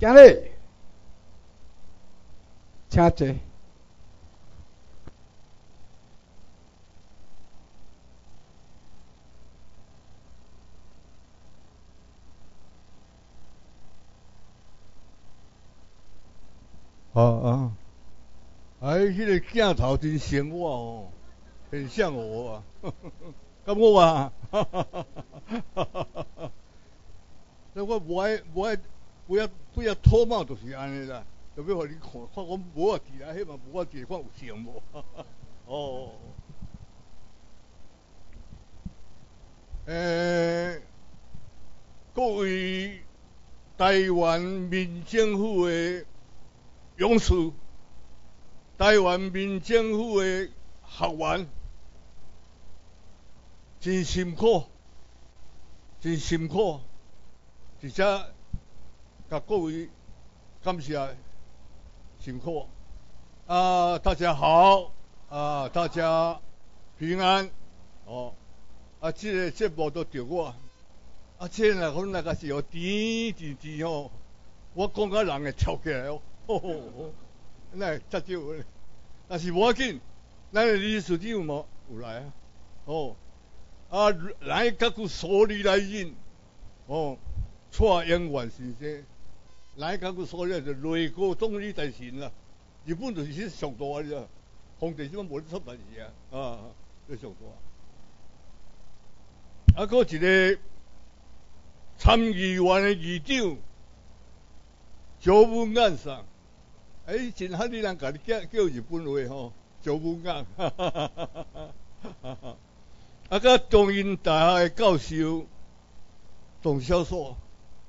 今日请坐。啊啊！哎，迄个镜头真像我哦，很像我啊，咁我啊，哈哈哈哈哈哈！那我无爱无爱不要不要脱帽就是安尼啦，就要互你看，看我无啊记啦，迄嘛无啊记，看有像无？哦，诶，各位台湾民政府的。勇士，台湾民政府的学员，真辛苦，真辛苦，而且各位感谢，辛苦。啊，大家好，啊，大家平安，哦，啊，这个节目都着我，啊，这个可能那个是有甜甜甜哦，我讲甲人会跳起来哦。哦，那这就，但是无要紧，咱的历史长无有？来啊，哦，啊来各个所里来引，哦，蔡英文先生，来各个所里就内阁总理大臣啦，日本就是上大啊，皇帝怎么无得出办事啊？啊，最上大。啊，搁一个参议员的议长，赵文案上。哎，真哈！你人家你叫叫日本话吼，做文案，哈哈哈哈哈哈！啊，个中英大学的教授董教授，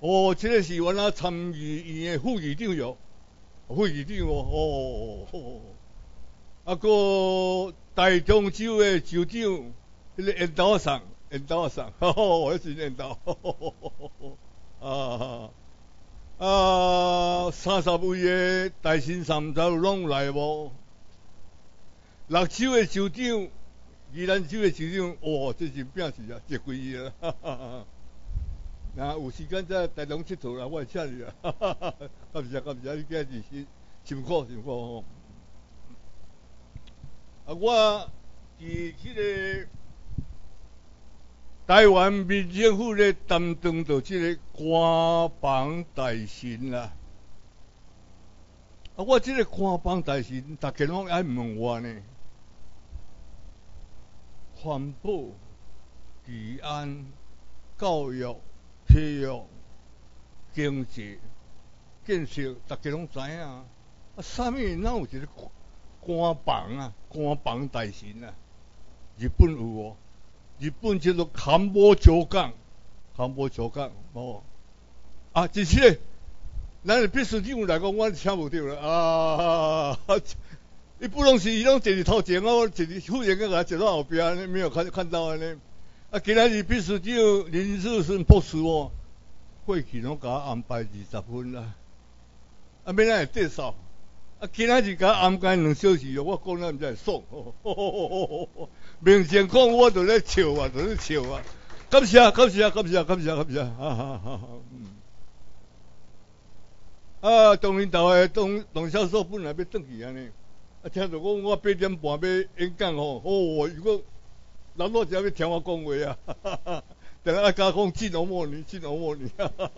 哦，这个是原来参议院的副议长哟，副议长哦，哦，啊个大中州的州长，迄个引导上，引导上，我是引导，啊。啊，三十位的大新三州拢来无？六州的州长，宜兰州的州长，哇，这是变是啊，一几个啦！那有时间再带侬佚佗啦，我会请你啊！哈哈哈感谢感谢，你今日是辛苦辛苦吼。啊，我伫迄个。台湾民政府咧担当着即个官房大臣啦，啊，我即个官房大臣，大家拢爱问我呢，环保、治安、教育、体育、经济、建设，大家拢知影啊，啊，啥物哪有一个官房啊？官房大臣啊？日本有哦。日本叫做康波桥港，康波桥港哦，啊，只是，咱必须这样来讲，我听无到了啊！伊不拢是伊拢坐伫头前，我坐伫忽然间个坐到后边，你没有看看到安尼？啊，今仔日必须只有林志顺博士哦，过去拢甲安排二十分啦，啊，免咱会介绍，啊，今仔日甲安排两小时哦，我讲咱毋知会爽。明前讲我都咧笑啊，都咧笑啊！感谢，感谢，感谢，感谢，感谢！哈哈哈！啊，东林岛诶，东东销售本来要转去安尼，啊，听着讲我八点半要演讲吼，哦，如果老多就要听我讲话啊！哈哈！等下加讲进农莫尼，进农莫尼，哈哈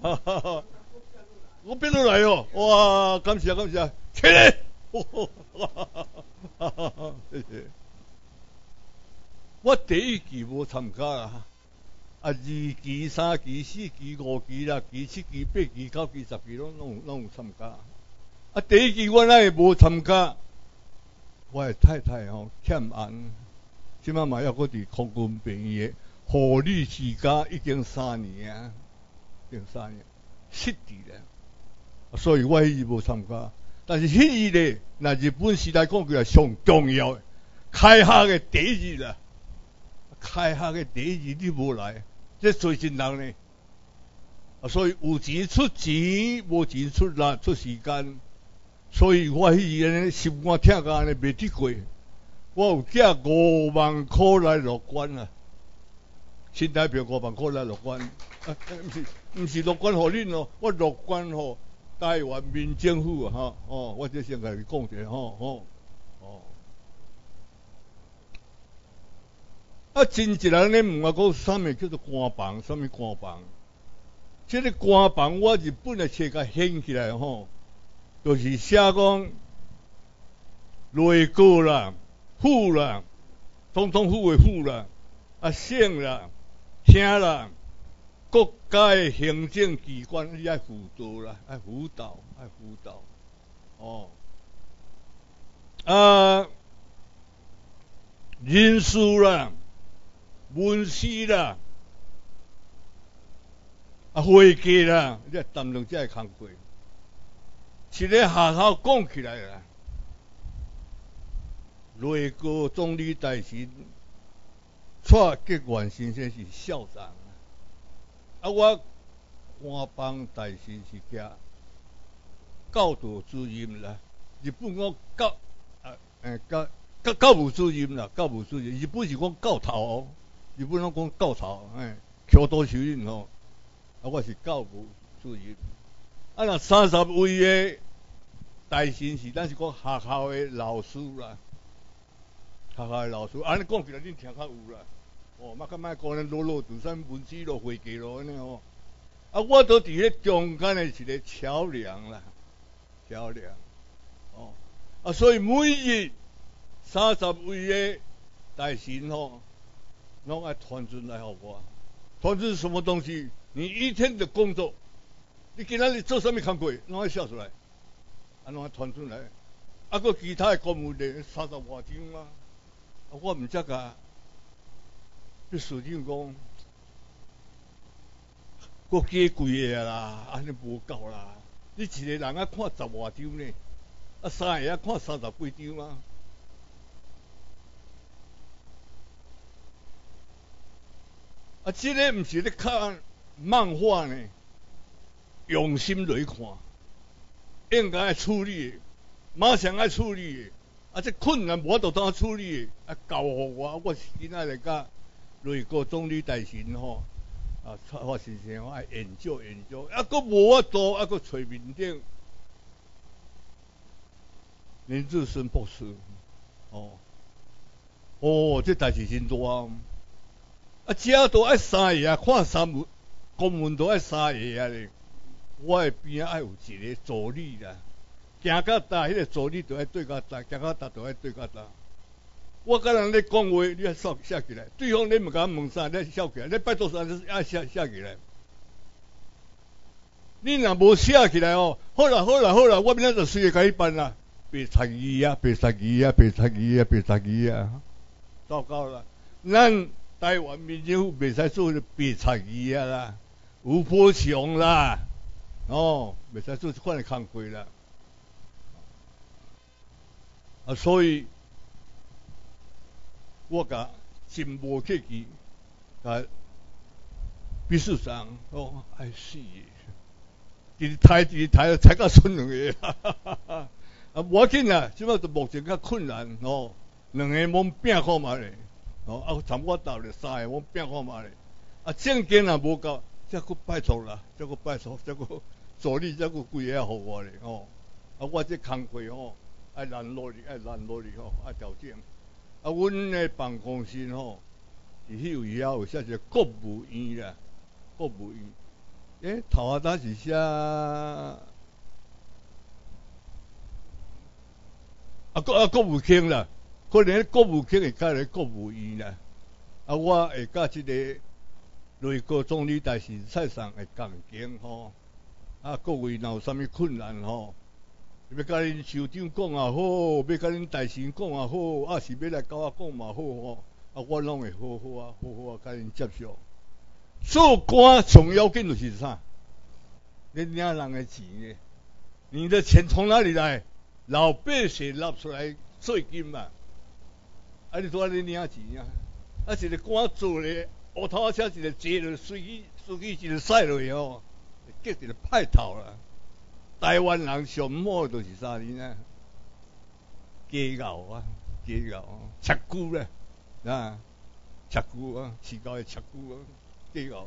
哈！哈！我变落来哦，哇！感谢，感谢，起来！谢谢。我第一期无参加啊，啊二期、三期、四期、五期、六期、七期、八期、九期、十期拢拢拢有参加。啊第一期我那无参加，我的太太吼欠安，即摆嘛要搁伫空军病院护理之家已经三年啊，已经三年失智了，所以我伊无参加。但是迄日咧，那日本时代讲起来上重要，开学的第一日啊，开学的第一日你无来，这最真人呢。啊，所以有钱出钱，无钱出力出时间。所以我迄日咧心肝疼甲安尼袂得过，我有借五万块来乐观啊，新台币五万块来乐观。啊，毋是毋是乐观互恁哦，我乐观吼台湾民政府啊，吼哦，我这先甲你讲者吼吼哦。啊，真一人咧问我讲，啥物叫做官房？啥物官房？即个官房，我日本诶册甲掀起来吼，就是写讲内阁啦、富啦、总统府诶府啦、啊省啦、厅啦。国家行政机关你爱辅导啦，爱辅导，爱辅导，哦，啊，人事啦，文书啦，啊会计啦，你啊担任这个工作，是咧学校讲起来啦，内阁总理大臣蔡吉元先生是校长。啊，我官方大臣是叫教导主任啦。日本我教啊，诶教教教务主任啦，教务主任。日本是讲教头，日本拢讲教头，诶，桥多主任吼。啊，我是教务主任。啊，那三十位诶大臣是，咱是讲学校诶老师啦，学校诶老师。安尼讲起来，恁听较有啦。哦，莫甲莫讲咧，落落就算文字咯、会计咯安尼哦。啊，我都伫咧中间诶一个桥梁啦，桥梁。哦，啊，所以每日三十位诶大神吼，拢爱传出来互我。传出什么东西？你一天的工作，你今仔日做啥物工作，拢爱写出来，啊，拢爱传出来。啊，个其他诶公务咧，三十外张啊，啊，我毋则甲。你事情讲，国家贵个啦，安尼无够啦。你一个人啊看十外张呢，啊三个啊看三十几张啊。啊，这个毋是咧看漫画呢，用心来看，应该爱处理，马上爱处理。啊，这困难无得当处理，啊交互我，我是今仔日甲。内阁总理大臣吼，啊，发先生爱研究研究，啊，佫无法度，啊，佫找面顶林志深博士，哦，哦，这代志真大，啊，遮都爱三个啊，看三文公文都爱三个啊咧，我诶边爱有一个助理啦，行到大，迄个助理都爱对到大，行到大都爱对到大。我甲人咧讲话，你爱写写起来。对方你毋敢问啥，你写起来。你拜托啥，你爱写写起来。你若无写起来哦，好啦好啦好啦，我明仔就随个甲你办啦。白贼字啊，白贼字啊，白贼字啊，白贼字啊，糟糕啦！咱台湾民政府袂使做白贼字啊啦，吴波雄啦，哦，未使做这款的工作啦。啊，所以。我甲真无客气，甲秘书长哦，爱死！伫台伫台才甲剩两个，啊，无要紧啦，即摆就目前较困难哦，两个往拼看嘛咧，哦，啊，参我斗咧三个往拼看嘛咧，啊，证件也无够，再个拜托啦，再个拜托，再个助理，再个几个互我咧，哦，啊，我这工课吼，爱难努力，爱难努力吼，爱调整。啊，阮的办公室吼，伫迄位遐有写一个国务院啦，国务院。诶，头下呾是写啊国啊国务卿啦，可能国务卿会改咧国务院啦。啊，我会甲即个内阁总理大臣蔡上会讲经吼。啊，各位若有啥物困难吼？要甲恁首长讲也好，要甲恁大臣讲也好，啊是要来甲我讲嘛好吼，啊我拢会好好啊，好好啊，甲恁接受。做官重要紧就是啥？你领人的钱呢？你的钱从哪里来？老百姓拿出来税金嘛？啊你做安尼领钱啊？啊一个官做咧，乌头啊，写一个坐落司机司机一个驶落去吼，结一个歹头啦。台湾人上好就是啥呢？假咬啊，假咬啊，吃菇咧啊，吃菇啊，饲狗会吃菇啊，假咬。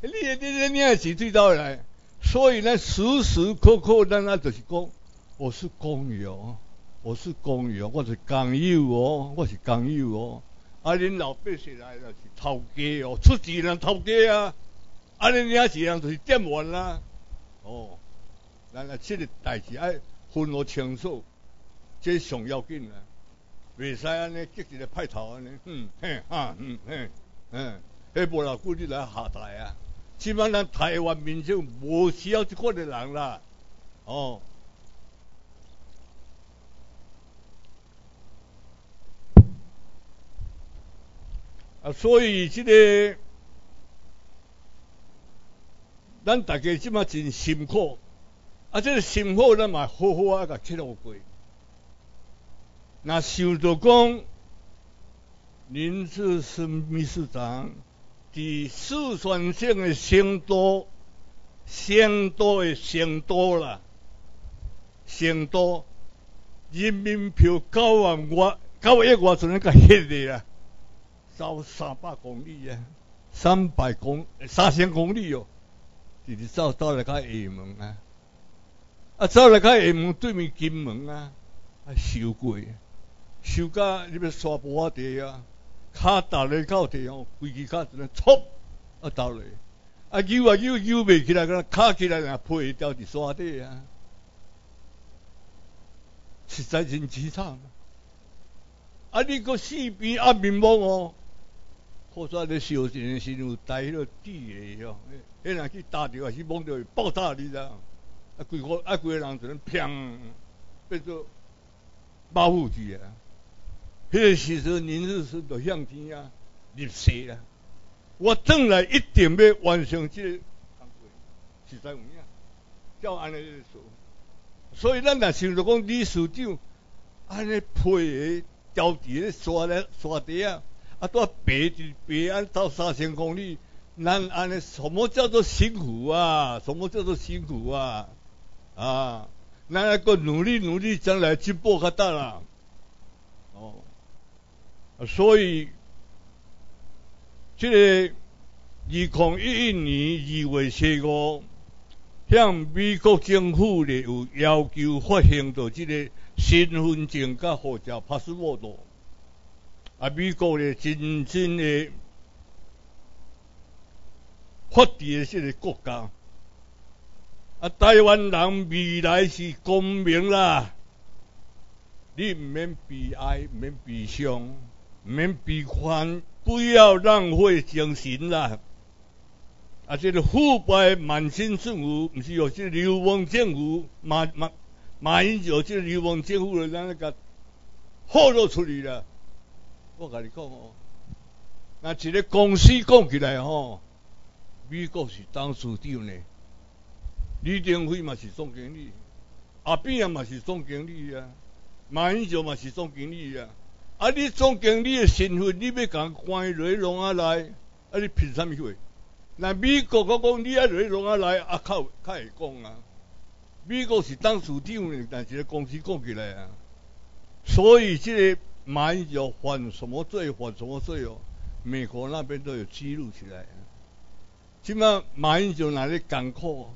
你你你也是对到来，所以呢，时时刻刻咱啊就是讲，我是工友，我是工友，我是工友哦，我是工友哦。啊，恁老百姓来就是头家哦，出钱人头家啊，啊，恁领钱人就是店员啦。哦，咱啊，这个代志爱分好清楚，这上要紧啊。袂使安尼激一个派头安尼，嗯嘿啊嗯嘿嗯，迄无偌久你来下台啊！即摆咱台湾民众无需要即款的人啦，哦。啊，所以即个咱大家即摆真辛苦，啊，即个辛苦咱嘛好好啊甲克服过。那想到讲，林志是秘书长，伫四川省的成都，成都的成都啦，成都人民票九万外，九亿外，阵个迄个啦，走三百公里啊，三百公三千公里哦，就是走到来个厦门啊，啊走来个厦门对面金门啊，啊修过。收甲你要刷坡地啊，骹踏咧到地哦，规支骹一阵戳啊倒咧，啊游啊游游袂起来，个骹起来若配掉伫沙底啊，实在真凄惨。啊，你个四边暗面望哦，好在咧烧钱时有带迄个底的哦，迄若去打着还是望着爆炸你知？啊，规个啊规个人就能砰变做保护去啊。迄个时阵，林日是就向天啊入世啊！我转来一定要完成这个工作，实在有影，照安尼说。所以咱若想着讲李市长安尼配个交地咧刷咧刷地啊，啊拄白就白安到三千公里，咱安尼什么叫做辛苦啊？什么叫做辛苦啊？啊，咱要个努力努力，将来进步较大啦。所以，这个二零一一年二月十五，向美国政府咧有要求发行到这个身份证甲护照 passport，啊，美国咧真正的发达的这个国家，啊，台湾人未来是公民啦，你唔免悲哀，唔免悲伤。免悲观，不要浪费精神啦！啊，这个腐败满清政府，毋是有这流亡政府，马马马英九这流亡政府，的那个豁露出来了。我甲你讲哦，那一个公司讲起来吼，美国是董事长呢，李登辉嘛是总经理，阿扁也嘛是总经理啊，马英九嘛是总经理啊。啊！你总经理的身份，你要讲关内容啊来，啊你凭什么去？那美国我讲你啊内容啊来，啊靠，靠会讲啊。美国是董事长呢，但是公司讲起来啊。所以即个马英九犯什么罪，犯什么罪哦？美国那边都有记录起来。起码马英九那里艰苦，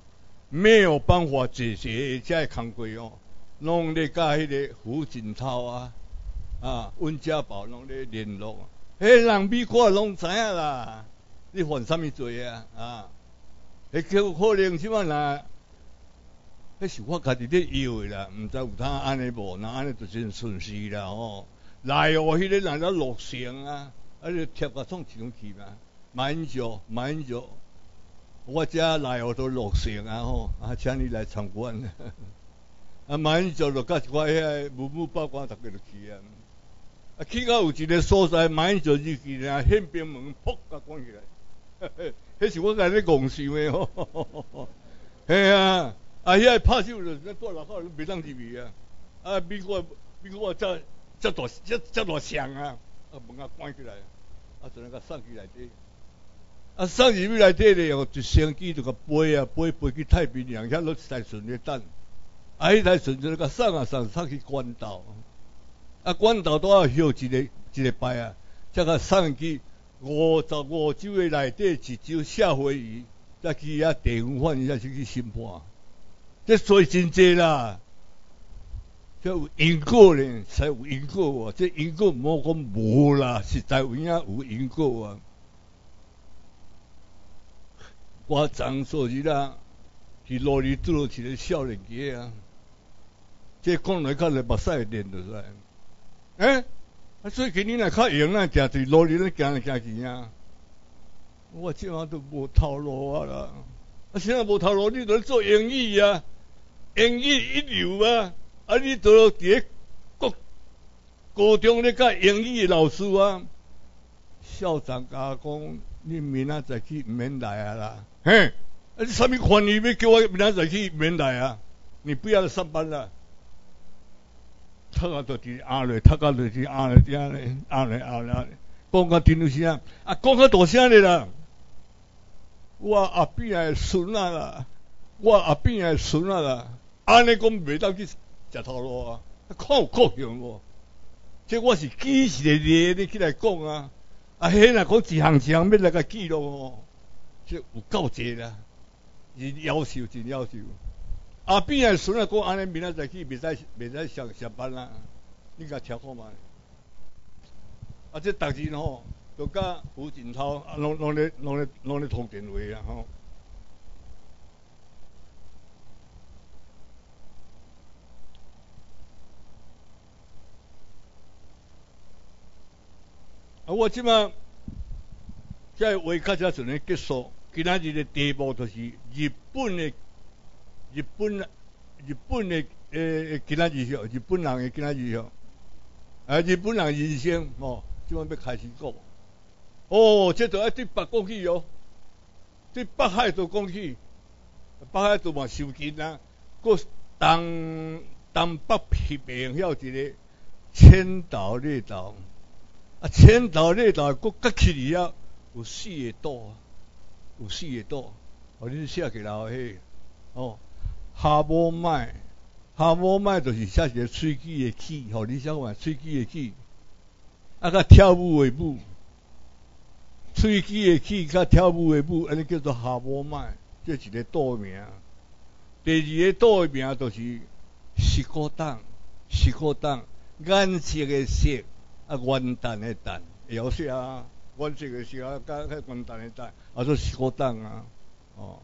没有办法解决这工作哦，弄咧甲迄个胡锦涛啊。啊，温家宝拢咧联络，迄人美国拢知影啦。你犯什么罪啊？啊，迄叫可能即摆啦，迄是我家己咧摇的啦，毋知有他安尼无？那安尼就真顺势啦吼。来哦，迄个人了落成啊，啊就贴个创上去嘛，蛮久蛮久。我遮来哦都落成啊吼，啊请你来参观。啊蛮久就甲一寡遐木木包官逐个就去啊。啊，去到有一个所在，买做日记咧，宪兵门扑甲关起来，迄是我甲你讲笑的吼。系啊，啊，遐拍手就咧大楼口都袂当入去啊。啊，美国美国遮遮大遮遮大墙啊，啊门啊关起来，啊只能甲送去内底。啊，送入去内底咧，用直升机就甲飞啊飞飞去太平洋，遐落一台船咧等。啊，迄台船就甲送啊送送去关岛。啊，管道都要休一个一个拜啊，才个送去五十五州的内底一州夏威夷，再去遐地方法院再去审判，这所以真济啦。这有因果呢，才有因果啊！这因果唔好讲无啦，实在有影有因果啊。我昨做日啦，去路里拄到一个少年家啊，这讲来较来目屎会连落来。哎，啊，最近你若较闲啊，行伫路里咧行来行去啊。我即马都无头路啊啦，啊，现在无头路，你著做英语啊，英语一流啊，啊，你著伫咧高高中咧教英语老师啊，校长甲讲，你明仔载去免来啊啦，嘿，啊，你啥物权利要叫我明仔载去免来啊？你不要上班啦。读啊，就是压咧，读啊，就是压咧，压咧，压咧，压咧，讲到真有声，啊，讲到大声咧啦。我阿边个孙啊啦，我阿边个孙啊啦，安尼讲袂当去食头路啊，看有国雄无？即我是记实咧，你起来讲啊，啊，迄若讲一项一项要来个记录哦，即有够济啦，真要求真要求。阿边个孙啊讲安尼明仔载去袂使袂使上上班啦，你甲听看嘛。啊，即逐日吼。就甲胡锦涛啊，拢拢咧拢咧拢咧通电话啊吼。啊，我即马在话较只阵咧结束，今仔日的题目就是日本的日本日本的诶今仔日吼，日本人的今仔日吼，啊日本人人生吼，即马要开始讲。哦，这都要对北讲起哦，对北海道讲起，北海道嘛受禁啊。个东东北平平晓一个千岛列岛，啊千岛列岛个隔起里啊有四个岛，有四个岛，哦你写起来迄哦，哈摩麦，哈摩麦就是写一个喙齿的齿，吼你想看喙齿的齿，啊甲跳舞的舞。喙齿的齿，甲跳舞的舞，安尼叫做下摩麦，这一个岛名。第二个岛的名就是石膏蛋，石膏蛋，颜色的色，啊，元旦的旦，有色啊，颜色的色啊，加迄元旦的旦，啊，做石膏蛋啊，哦。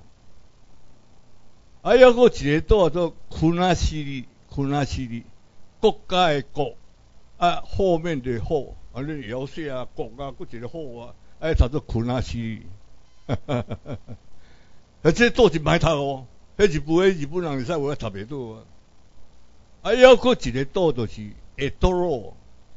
啊，还个一个岛叫做库纳西里，库纳西里，国家的国，啊，后面的后，啊，你有色啊，国啊，搁一个后啊。哎，他做困 啊西，哈哈哈哈哈！这做一歹读哦，迄日本迄日本人会使话读袂到啊。啊，还搁一个岛就是会多罗，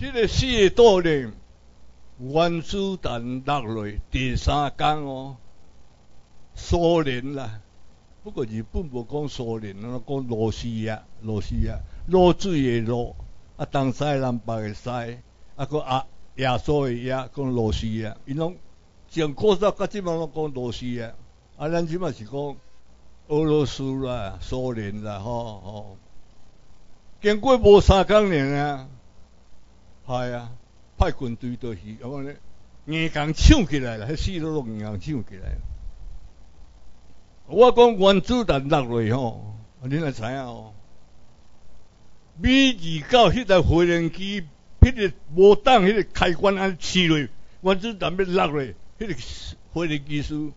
这个四个岛呢，原子弹落来第三天哦，苏联啦，不过日本无讲苏联，那讲罗斯亚，罗斯亚，落水的落，啊东西南北的西，啊个啊亚洲的亚，讲罗斯亚，伊拢从古早到即嘛拢讲罗斯亚，啊咱即嘛是讲俄罗斯啦、苏联啦，吼吼，经过无三工年啊。系啊，派军队倒是，我讲咧，硬刚抢起来了，迄四路硬刚抢起来。我讲原子弹落来吼，你来知影哦。美二九迄台飞行机，迄个无当迄个开关安试落，原子弹要落来，迄个飞行技术，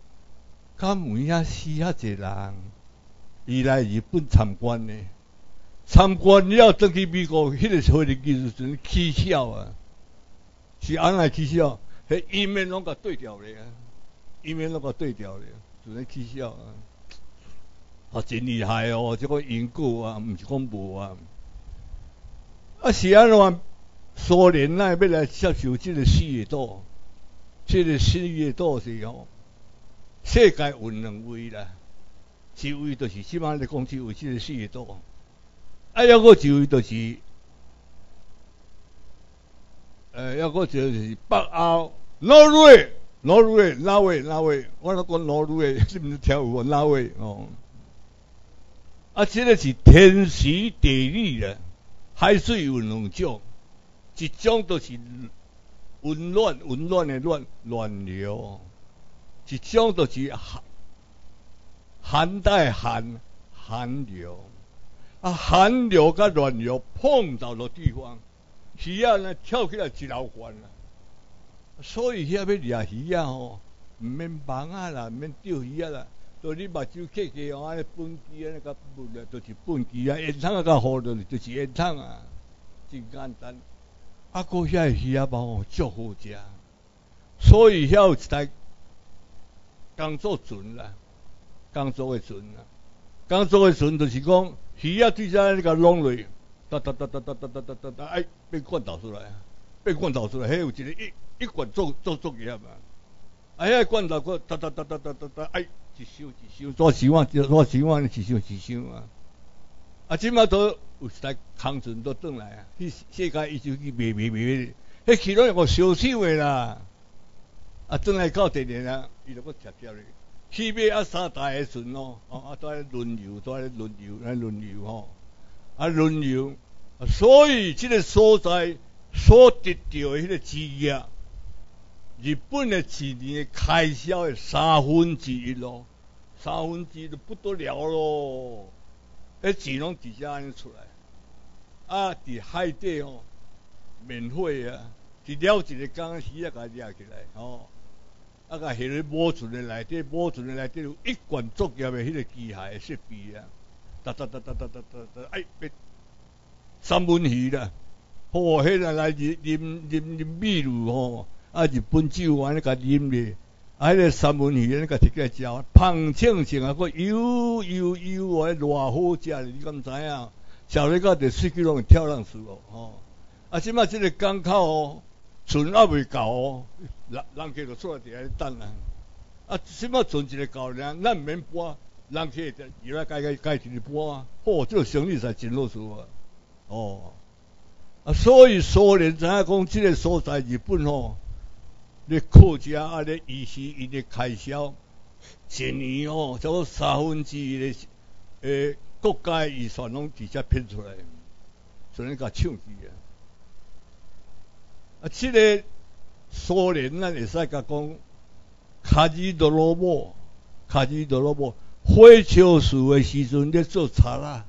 敢有影死遐济人，伊来日本参观呢。参观了，转去美国，迄个飞行技术真蹊跷啊！是安来蹊跷？迄一面拢甲对调咧，一面拢甲对调咧，真蹊跷啊！啊，真厉害哦！这个因果啊，毋是讲无啊。啊，是安怎？苏联那要来接受这个四个岛，这个四月岛是哦，世界有两位啦，一位就是即摆咧讲即位即个四月岛，啊，要个一位就是，呃，一个就是北欧挪威，挪威，哪位哪位？我咧讲挪威，是毋是跳舞哪位哦？啊，这个是天时地利的，海水有两种，一种都是温暖温暖的暖暖流，一种都是寒寒带寒寒流。啊，寒流甲暖流碰到的地方，鱼仔呢跳起来一老远啦。所以遐要掠鱼仔吼，毋免忙啊啦，毋免钓鱼仔啦。所以目睭客客哦，安尼本机安尼甲本啊，都是本机啊，烟筒啊甲好着，就是烟筒啊，真简单。啊，个遐鱼仔包哦，足好食。所以遐有一台工作船啦，工作的船啦，工作的船就是讲鱼仔对只甲弄落，哒哒哒哒哒哒哒哒哒，哎，被灌倒出来，被灌倒出来，迄有一个一一罐做做作业嘛，啊，遐罐头个哒哒哒哒哒哒哒，哎。一箱一箱，做希望，做希望，一箱一箱啊！啊，即马都有一台空船都转来啊！去世界伊就去卖卖卖卖，迄其中一个烧手的啦。啊，转来到第二啊，伊就搁接接咧。去买啊三大个船咯，啊，都在轮流，都在轮流，来轮流吼。啊，轮流，所以即个所在所得到的迄个资源。日本的一年的开销的三分之一咯，三分之一就不得了咯。迄钱拢直接安尼出来，啊，伫海底哦，免费啊，一了一个工时啊，甲掠起来哦，啊，甲迄个摸船的内底，摸船的内底有一贯作业的迄个机械设备啊，哒哒哒哒哒哒哒哒，哎，三文鱼啦，哦，迄个来啉啉啉啉米露吼。啊！日本酒安尼甲啉咧，啊！迄个三文鱼安尼甲摕起来食，芳清清啊，佫油油油啊，偌好食你敢知影？食咧到第四季拢会跳浪去哦，吼！啊！即摆即个港口哦，船还未够哦，人人客就出来伫遐等啊！啊！即摆船一个够咧，咱毋免搬，人客就伊来家家家己搬啊！嚯，这个生意才真好做啊！哦，啊！所以苏联知影讲即个所在日本吼。咧国家啊，咧医师伊咧开销，一年哦，差不多三分之一的诶国家预算拢直接拼出来，所以甲抢去啊！啊，即个苏联咱会使甲讲，卡兹多罗姆，卡兹多罗姆，火烧树的时阵咧做茶啦，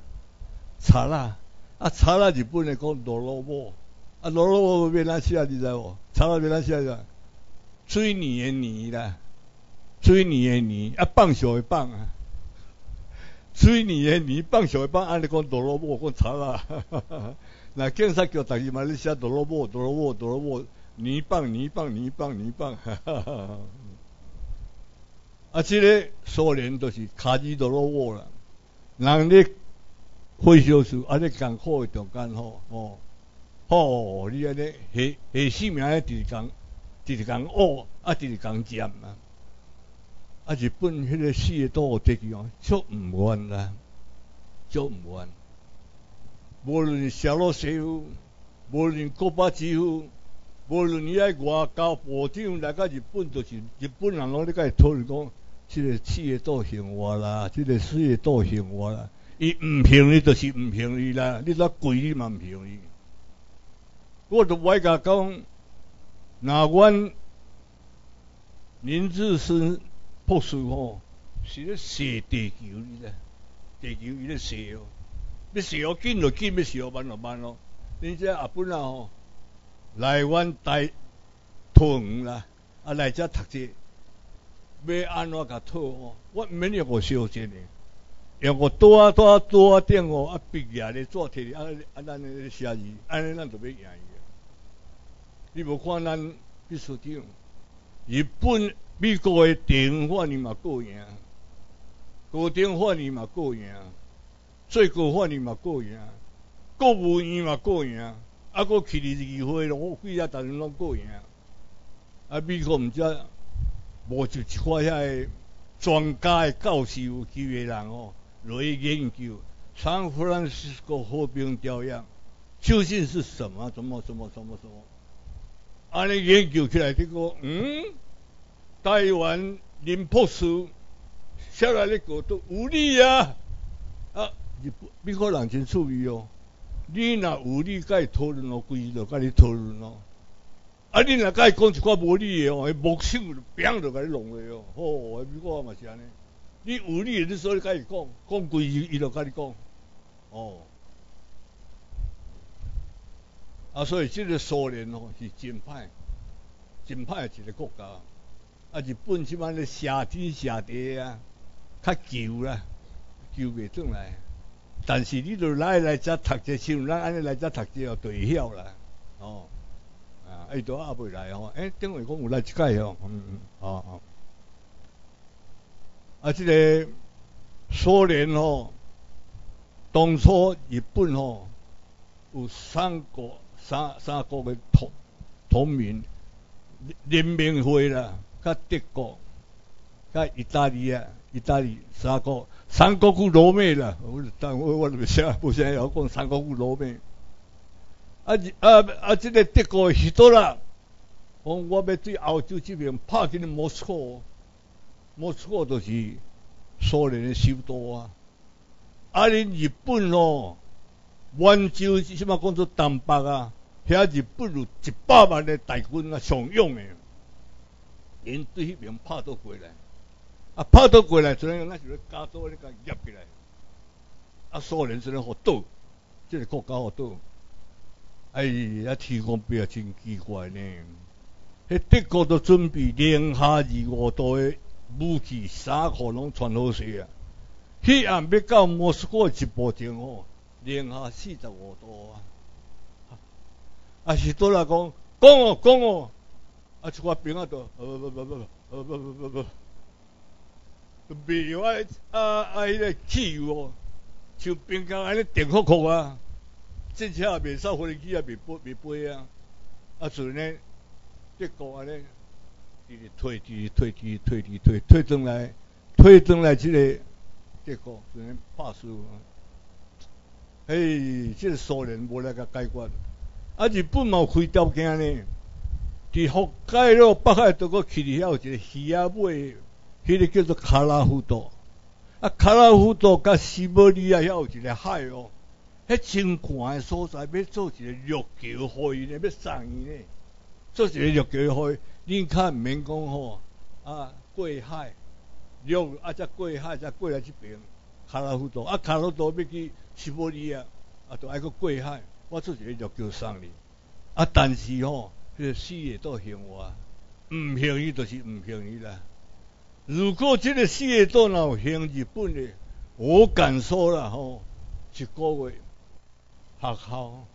茶啦，啊茶啦日本咧讲多罗姆，啊多罗姆变哪写你知无？茶啦变哪写个？水泥的泥啦，水泥的泥啊，放小的放啊，水泥的泥放小的放，安尼讲多萝卜，讲差啦。那警察局等于嘛，你写多罗布，多罗布，多罗布，泥棒，泥棒，泥棒，泥棒，啊，这个苏联都是卡基多罗沃啦，人咧退休时，啊咧讲课的中间吼，哦，吼、哦，你安尼下下性命咧，就是讲，就是讲饿，啊，就是讲贱嘛，啊，日本迄个四个多地区哦，就唔完啦，就唔完。无论谢罗师傅，无论古巴师傅，无论伊爱外交部长来家日本，就是日本人拢咧甲伊讨论讲，即、个企业都行我啦，即、个事业都行我啦，伊毋行伊就是毋行伊啦，你若贵伊嘛毋行伊。我都外甲讲，那阮人志深破士吼，是咧写地球哩咧，地球伊咧写哦。要射哦紧就紧，要射哦慢就慢咯。你这阿本啊吼，来阮台讨园啦，啊来遮读册，要安怎甲讨哦？我毋免用个小钱诶，用个多多多点哦，啊毕业咧做摕咧，啊啊咱咧写字，安尼咱就要赢伊。你无看咱秘书长，日本、美国的电话你嘛过赢，高电话你嘛过赢，最高法院嘛过赢，国务院嘛过赢，啊，搁去立议会咯，几啊单拢过赢。啊，美国毋知无就一块遐专家诶教授级诶人哦，来研究三弗兰西斯科和平条约究竟是什么？怎么怎么怎么怎么？安尼研究起来，结果嗯，台湾林博士写来咧个都有理啊！啊，美国人真趣味哦，你若有理，甲伊讨论哦，规日就甲你讨论哦。啊！你若甲伊讲一寡无理诶哦，伊木手砰就甲你弄咧哦。哦，美国嘛是安尼。你有理，你所以甲伊讲，讲规日伊就甲你讲。哦。啊，所以即个苏联哦是真歹，真歹一个国家。啊，日本即摆咧下天下地啊，较旧啦，旧袂转来。但是你著来来遮读者，像咱安尼来遮读者哦，就会晓啦。哦。啊，伊，都阿未来哦！哎，等于讲有来一届哦，嗯嗯，哦哦。啊，这个苏联哦，当初日本哦，有三国三三国的同同盟人民会啦，甲德国、甲意大利啊，意大利三国三国古罗马啦，我但我我唔想，不想要讲三国古罗马。啊！啊啊！这个德国许多啦，我我要对欧洲这边拍起的莫斯科，莫斯科都是苏联的首都啊。啊，恁日本哦，温州什么讲做东北啊？遐日本有一百万的大军啊，上勇的，连对迄边拍倒过来，啊，拍倒过来，只能那就是加多那个压起来，啊，苏联只能好倒，这个国家好倒。哎呀，天空变真奇怪呢！迄德国都准备零下二五度的武器，衫裤拢穿好势啊！迄暗要到莫斯科一步钟哦，零下四十五度啊！啊是倒来讲，讲哦讲哦，啊一块兵啊都，不不不不不不不不不，都袂有啊啊啊迄个汽油哦，像冰箱安尼电酷酷啊！战车也未扫，飞机也未飞未飞啊！啊，所以呢，德国安尼，直退，直退，直退，直退，退转来，退转来，即个德国就能拍输。哎，即个苏联无来甲解决。啊，日本嘛有开条件呢，伫福盖咯北海都个去里遐有一个鱼仔尾，迄个叫做卡拉夫岛。啊，卡拉夫岛甲西伯利亚遐有一个海哦。迄真寒诶所在，要做一个绿桥互伊呢，要送伊呢，做一个绿桥互伊，你看毋免讲吼，啊过海，绿啊则过海，则过来即边，卡拉夫岛，啊卡拉夫岛要去西伯利亚，啊都爱个过海，我做一个绿桥送你，啊但是吼，迄个事业都行话，毋行伊就是毋行伊啦。如果即个事业都若有行日本的，我敢说啦吼，一个月。学校、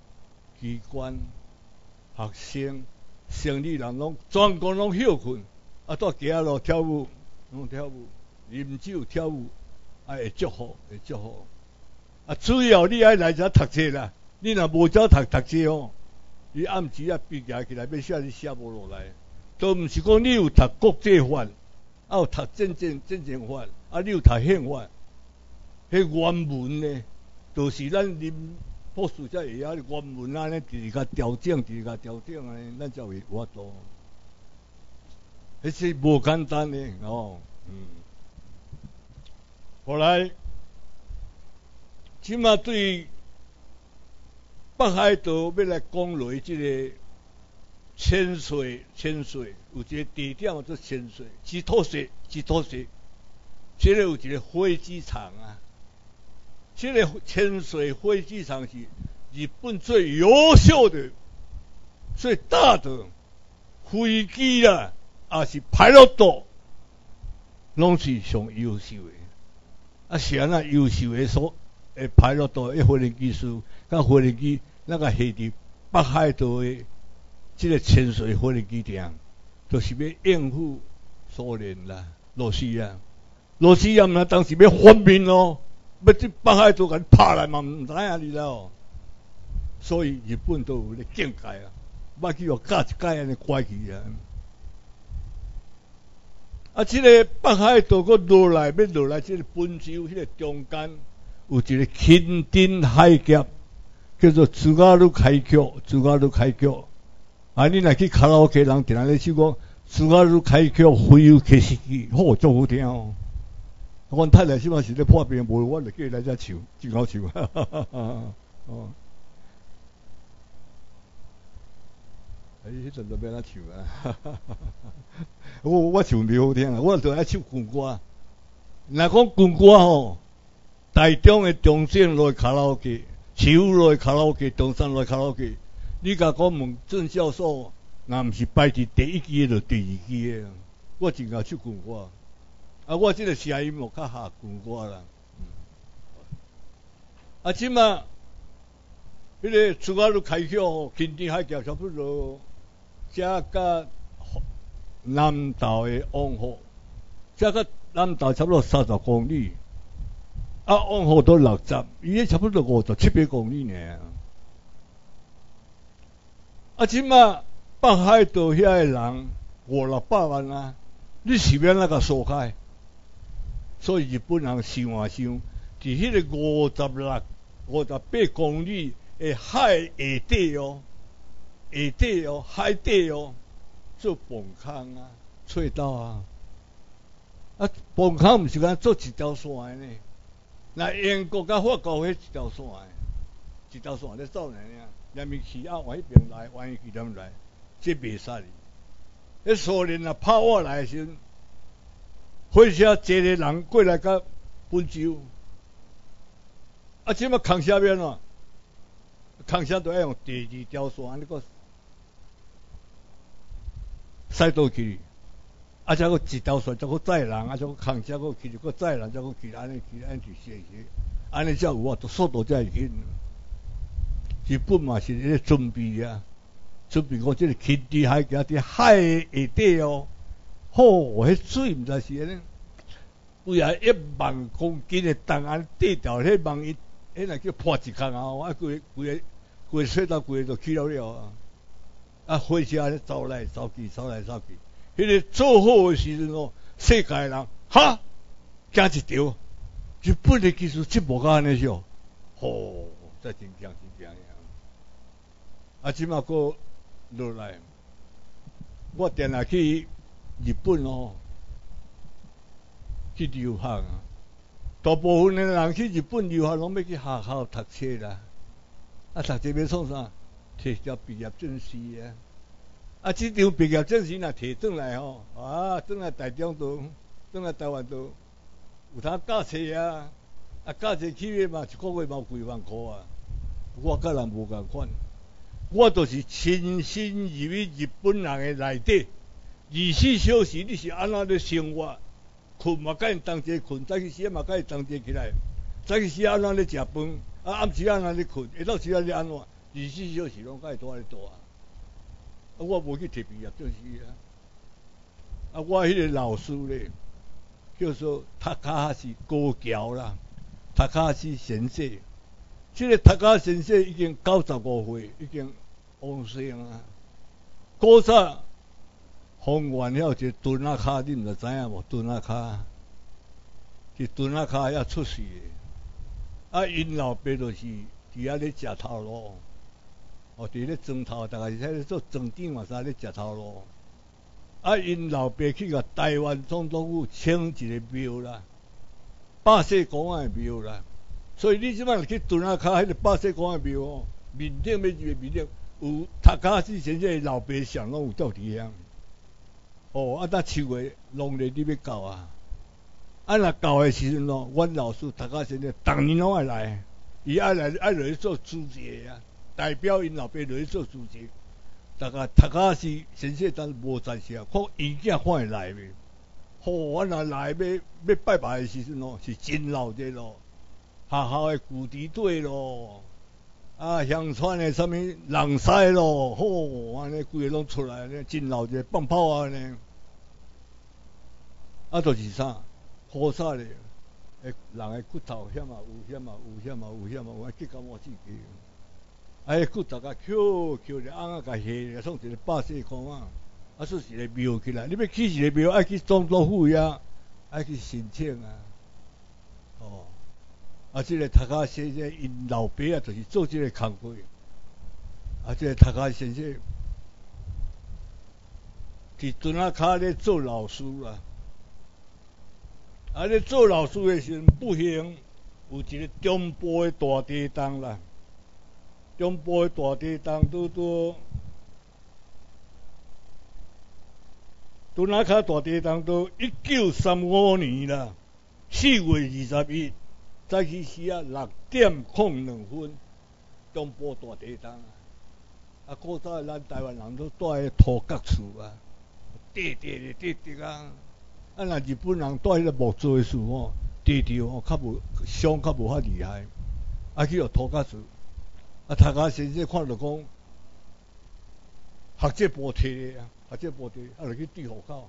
机关、学生、生理人拢全国拢休困，啊，到街路跳舞，拢跳舞，饮酒跳舞，啊，会祝福，会祝福。啊，主要你爱来遮读册啦，你若无遮读读册哦，你暗时啊毕业起来要写你写无落来，都毋是讲你有读国际法，啊有读正正正正法，啊你有读宪法，迄原文呢，都是咱啉。博士才会晓原文啊，尼直甲调整，直甲调整安尼，咱才会有法度。迄是无简单诶，哦，嗯。后来，即码对北海道要来讲落即个千岁，千岁有一个地点叫做千岁，基托市，基托市，即个有一个飞机场啊。这个潜水飞机场是日本最优秀的、最大的飞机啦，也是排落多，拢是上优秀的。啊，是安那优秀的所诶排落多一飞行技术，甲飞机那个下伫北海道的这个潜水飞行机场，就是要应付苏联啦、罗斯亚。罗斯亚嘛，当时要反面咯。要去北海道甲拍来嘛，毋知影你了。所以日本都有咧境界啊，要去互教一界安尼关起啊。啊，即个北海道个落来要落来，即个本州迄个中间有一个轻丁海峡，叫做自家路开桥，自家路开桥。啊，你若去卡拉 OK，人定下咧唱歌自家路开桥，非有客司机，好真好听哦。阮太太起码是咧破病，无我就叫伊来遮唱，真好唱。哦，哎，迄阵都要哪唱啊？我我唱袂好听啊，我就爱唱军歌。若讲军歌吼，台中的中山路卡拉 OK，树路卡拉 OK，中山路卡拉 OK，你甲我问郑教授，若毋是排伫第一期就第二期的，我真爱唱军歌。啊，我即个声音无较下军歌啦。啊，即嘛，迄个厝仔都开窍吼，天地海峡差不多，遮甲。南投的往复，加个南投差不多三十公里，啊，往复都六十，伊个差不多五十七八公里呢。啊，即嘛北海道遐个人五六百万啊，你是免那个疏开？所以日本人想啊想，伫迄个五十六、五十八公里的海下底哦，下底哦，海底哦。做崩坑啊，隧道啊，啊崩坑毋是讲做一条线呢？那英国甲法国迄一条线，一条线咧走呢？人民气压往迄边来，往伊去点来，这袂使哩。迄苏联啊炮火来时，火车坐个人过来甲本州，啊，即么扛下边咯？扛下都要用第二条线，你个。赛道去，啊，再个一条线，再个载人，啊，再个空车个去，个载人，再个去，安尼去，安尼去写写，安尼才有啊，速度才会紧。日本嘛是咧准备啊，准备我即个轻地海峡伫海下底哦，好，迄水毋知是安尼，规啊一万公斤的重安地条，迄万一，迄若叫破一空啊，啊，规规个规隧道规个就起了了啊。啊，火车咧走来走去，走来走去。迄个做好诶时阵哦，世界人哈惊一跳，日本诶技术真无甲安尼少，吼，真真强真强！啊，即马个落来，我定来去日本哦，去留学啊。大部分的人去日本留学，拢要去学校读册啦。啊，读册要创啥？摕条毕业证书啊！啊，这张毕业证书若摕转来吼，啊，转来台中都，转来台湾都，有通教册啊！啊，教册起码嘛，一个月嘛几万块啊！我个人无共款，我都是亲身入去日本人的内底，二十四小时你是安怎咧生活？困嘛，甲因同齐困；早起时嘛，甲因同齐起来；早起时安怎咧食饭？啊，暗时安怎咧困？下昼时安咧安怎？二十四小时拢甲伊住咧住啊！啊，我无去提毕业证书啊！啊，我迄个老师咧，叫做塔卡西高桥啦，塔卡西先生。即个塔卡先生已经九十五岁，已经往生啊。古早方圆遐有一个墩仔卡，你毋知知影无？墩仔卡，是墩仔卡遐出世的。啊，因老爸就是伫遐咧食头路。哦，伫咧庄头，大概是喺咧做庄长嘛，啥咧食头路。啊，因老爸去个台湾总统府请一个庙啦，百岁公安庙啦。所以你即摆去屯啊卡迄个百岁公安庙哦，面顶要入个面顶有塔卡斯先生老爸像拢有照伫遐。哦，啊，呾秋月农历你要到啊？啊，若到诶时阵咯，阮老师塔卡先生逐年拢爱来，伊爱来爱来做主持啊。代表因老爸落去做主席，大概读卡是先生当无在时啊，看伊囝看会来未？好，我若来要要拜拜诶时阵咯，是真闹热咯，学校诶鼓笛队咯，啊乡村诶啥物人赛咯，吼，安尼规个拢出来咧，真闹热，放炮啊呢，啊，就是啥，好啥咧？诶，人诶骨头险啊有，险啊有，险啊有，险啊有，啊，结果我自己。哎，骨头甲翘翘咧，昂啊甲下咧，创一个百岁空啊！啊，啊，说一个庙起来，你要起一个庙，爱去总督府呀，爱去申请啊。哦，啊，这个读家先生因老爸啊，就是做这个工作。啊，这个读家先生伫墩仔卡咧做老师啦。啊，咧做老师的时阵，不幸有一个中部的大地震啦。中部的大地震拄拄，墩仔卡大地震都一九三五年啦，四月二十一，早起时啊六点空两分，中部大地震啊。啊，古早咱台湾人都住喺土角厝啊，地地的地地啊。啊，若日本人住迄个木造的厝吼，地地吼较无伤较无遐厉害，啊去互土角厝。啊，读家先生看到讲，学这部摕的啊，学这部摕，啊，就去对户口，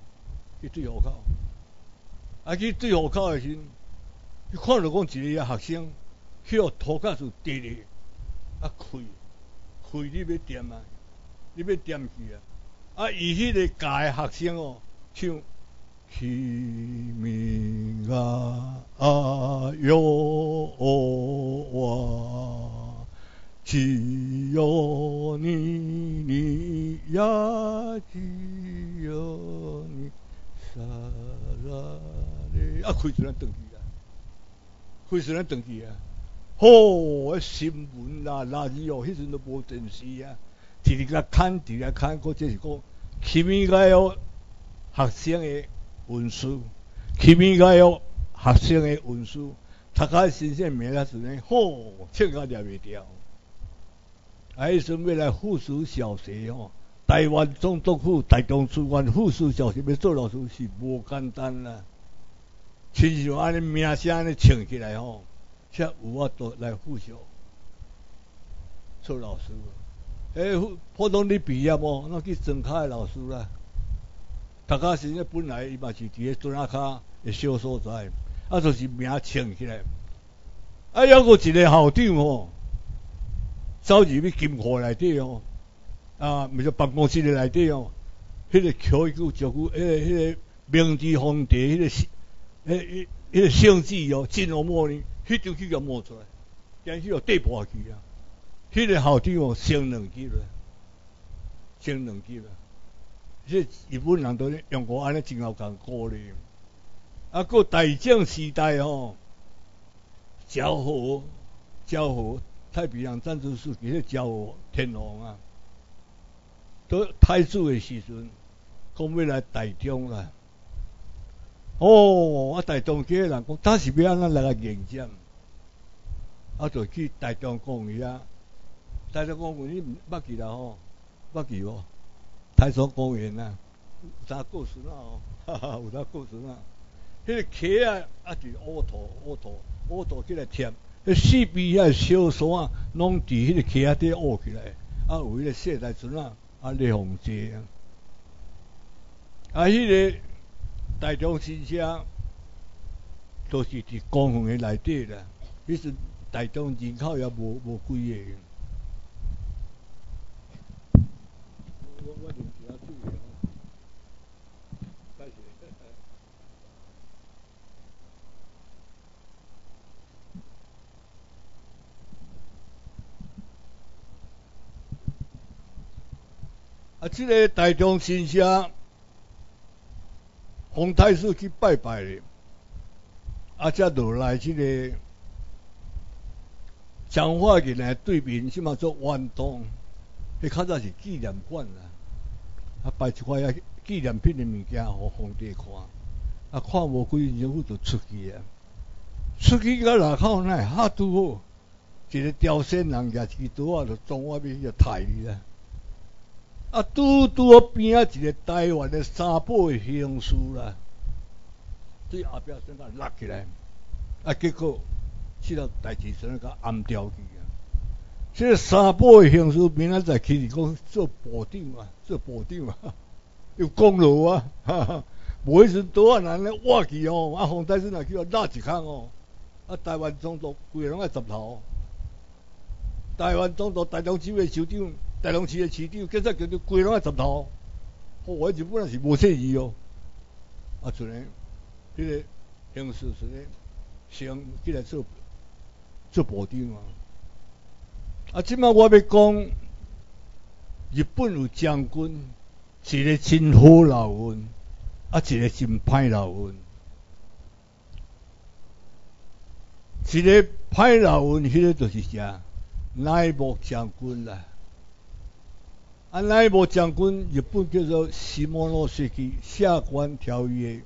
去对户口，啊去对户口的时，伊看到讲一个学生去互土角厝地的，啊开，开你要点啊，你要点去啊，啊伊迄个教的学生哦，唱。君が代は只有你，你呀，只有你，沙拉咧，啊，开始咱登记啊，开始咱登记啊，吼，新闻啦，垃圾哦，迄阵都无电视啊，直直甲看，直直看，嗰即是讲，君が有学生的文书，君が有学生的文书，读开新鲜名啊，是呢，吼，切个念袂掉。还准备来附属小学哦，台湾总督府台中书院附属小学要做老师是无简单啦。亲像安尼名声安尼唱起来吼，才有法度来附属做老师。诶，普通你毕业哦，那去准卡的老师啦。大家现在本来伊嘛是伫个砖仔卡的小所在，啊，就是名唱起来。啊，有个一个校长哦。走入去金库内底哦，啊，咪就办公室的内底哦，迄个桥一句照顾，迄个迄个明治皇帝迄个姓，迄迄个姓氏哦，真好摸呢，迄张去甲摸出来，将去哦缀破去啊，迄个校长哦升两级了，升两级了，即日本人都用过安尼真好讲过咧，啊，个大正时代哦，昭和，昭和。太平洋战争时，其实教天皇啊，都太子的时阵，讲要来大中啦。哦，啊台中几个人讲，当时要安怎来个迎接，啊就去台中公园啊。台中公园你捌去啦吼，捌去无？台中公园啊，有啥故事啊？哈哈，有啥故事啊？迄个溪啊，啊是乌土，乌土，乌土起来贴。迄四边遐小山啊，拢伫迄个溪仔底挖起来，啊有迄个细台船啊，啊咧洪坐啊。啊，迄个大中新车都是伫公园内底啦，迄时大中人口也无无几个。啊，即个大众新社，洪太师去拜拜咧，啊，才落来即个彰化县来对面，即嘛做运动，迄较早是纪念馆啦，啊，摆一块啊纪念品的物件互皇帝看，啊，看无几分钟就出去啊，出去到路口呢，哈拄好，一个朝鲜人举起刀啊，就撞我面就刣你啦。啊，拄拄边啊一个台湾的三宝的刑事啦，对后壁先甲拉起来，啊，结果去到代志先甲暗掉去啊。这个三宝的刑事明仔载起是讲做部长啊，做部长啊，有功劳啊，哈哈。无迄时多啊人咧挖去哦，啊，洪太师若去哦拉一空哦，啊，台湾总督规个拢爱十头，台湾总督、台中市的首长。大龙市的市长，今仔叫做跪拢啊十头，我、哦、日本人是无说伊哦。啊，出来，迄、个乡试出来，先进来做做部长啊。啊，即摆我要讲，日本有将军，一个真好老运，啊，一个真歹老运。一个歹老运，迄、个就是啥？内部将军啦、啊，乃木将军，日本叫做西摩诺斯基下关条约。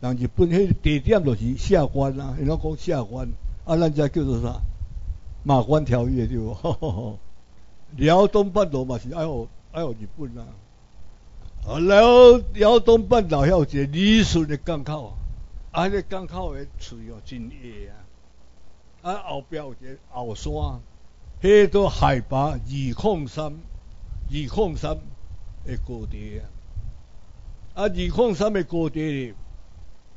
人日本迄个地点就是下关啦，因拢讲下关。啊，咱遮叫做啥？马关条约对无？辽东半岛嘛是爱互爱互日本啦。啊，辽辽东半岛遐有一个理顺的港口，啊，迄个港口的水哦真野啊。啊，后壁有一个后山，迄个海拔二控三、二矿三的高地啊。啊，二矿三的高地，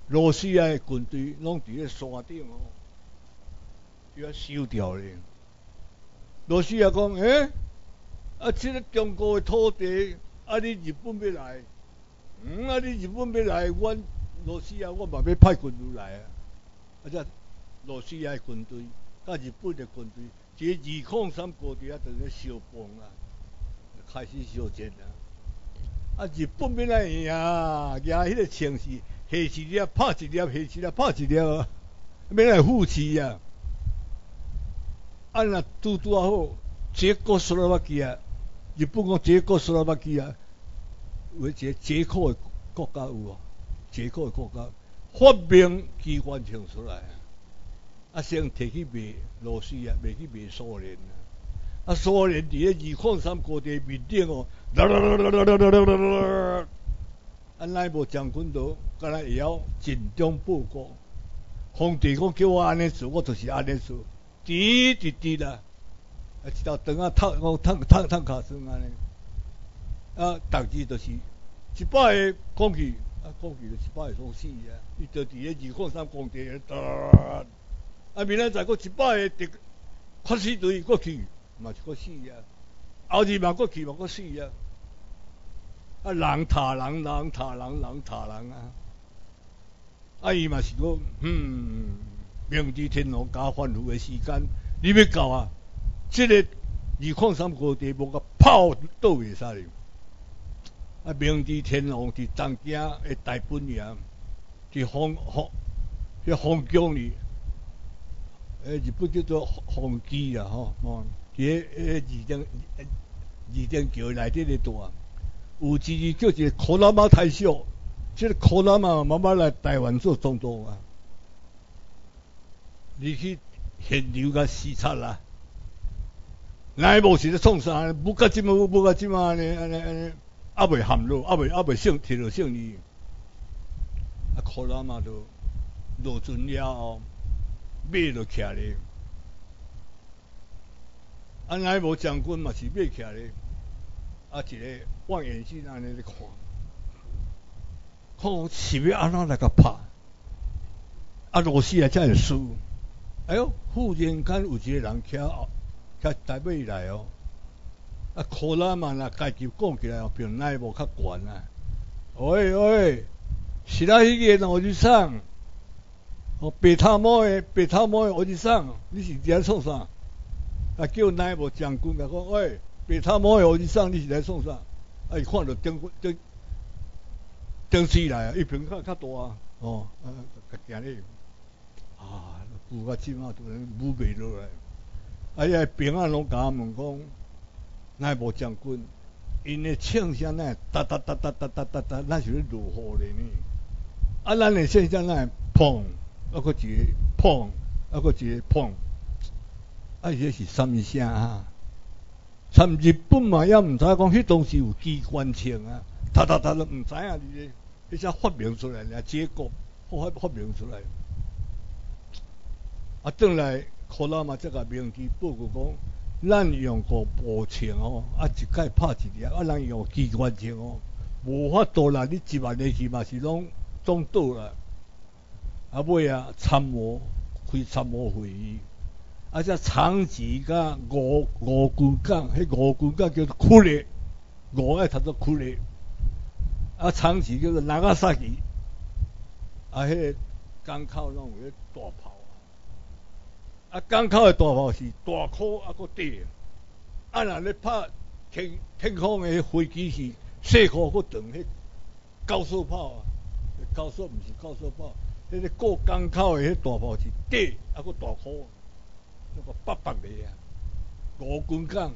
罗斯亚的军队拢伫咧山顶哦，就要收掉咧。罗斯亚讲：，诶，啊，即个中国的土地，啊，你日本要来？嗯，啊，你日本要来，阮罗斯亚我嘛要派军队来啊，啊，即。罗斯亚军队，甲日本的军队，即二矿三高地啊，在咧相碰啊，开始相战啊。啊，日本要来赢啊，赢迄个城市下一粒拍一粒，下一粒拍一粒，要来护持啊。啊，若拄拄啊好，捷克斯洛伐克啊，日本讲捷克斯洛伐克啊，有一个捷克的国家有哦，捷克的国家发明机关枪出来。啊，先摕去卖罗斯啊，卖去卖苏联啊。啊，苏联伫咧二矿山高地面顶哦，啊，乃无将军都，敢若会晓尽忠报国。皇帝讲叫我安尼做，我就是安尼做，滴滴滴啦。啊，一条灯啊，烫我烫烫烫卡算安尼。啊，当时就是一百个空气，啊，空气就一百个东死啊，伊就伫咧二矿山工地噠。啊！明仔载过一百个敌发死队过去，嘛是过死啊！后日嘛过去嘛过死啊！啊，人塔人，人塔人，人塔人啊！啊，伊嘛是讲，嗯，明治天皇加反腐的时间，你要搞啊！这个二矿山高地无个炮倒会使哩！啊，明治天皇伫张家的大本营，伫皇皇伫皇宫里。诶，日本叫做皇基啦，吼，哦，伫诶二丁二丁桥内底咧住啊。有之日叫一个可拉马太守，即个可拉马慢慢来台湾做总督啊。你去现流个视察啦，乃无是咧创啥？不甲即么不甲即么安尼安尼安尼，还未含落，还未还未胜摕到胜利。啊，可拉马都落船了后。马就徛咧，啊，乃无将军嘛是马徛咧，啊，一个望远镜安尼咧看，看是要安怎来个拍，啊，罗斯啊才会输，哎呦，忽然间有一个人徛徛台北来哦，啊，柯拉嘛那家己讲起来哦，比乃无较悬啊，喂喂，是哪一个罗志上？哦，白头毛的白头毛的我就上，你是来创啥？啊，叫乃无将军甲讲，喂，白头毛的我就上，你是来创啥？啊，伊看到灯灯灯视来啊，一平较较大啊，哦，啊，行咧，啊，古个起码都能武备落来。啊，伊平安拢甲我问讲，乃无将军，因的枪声呢，哒哒哒哒哒哒哒哒，那是咧落雨咧呢。啊，咱的枪声呢，砰！啊，个一个砰，啊，个一个砰，啊，迄是什么声啊？参日本嘛，也毋知讲迄东西有机关枪啊，哒哒哒都毋知影，你迄只发明出来咧，结果发发明出来。啊，转来可能嘛，即个明记报告讲，咱用个步枪哦，啊，一届拍一粒，啊，咱用机关枪哦，无法度啦，你一万年去嘛是拢中倒啦。啊，尾啊，参谋开参谋会议，啊，只长期甲五五军港，迄五军港叫做区咧，五爱读做区咧，啊，长崎叫做哪个萨奇，啊，迄个港口拢有迄大炮。啊，啊，港口的大炮是大颗啊，个短，啊，若咧拍天天空的飞机是细颗个长，迄高速炮啊，高速毋是高速炮，迄个过港口的迄大炮是短啊，个大颗，那个八百个啊，五军港，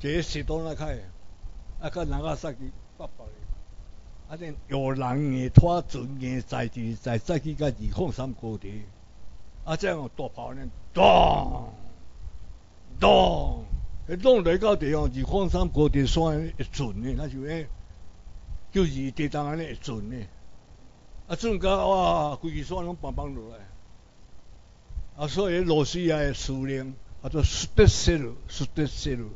一个石头那开，啊，甲哪个萨奇。八百个，啊！恁有人硬拖船硬载地载载去甲二矿山高地，啊！这样大炮呢，咚咚，迄弄来到地方二矿山高地山会准呢，那就诶，就是地当安尼会准呢。啊，准甲哇，规个山拢梆梆落来。啊，所以罗西亚诶司令，啊，做苏德塞鲁，苏德塞鲁，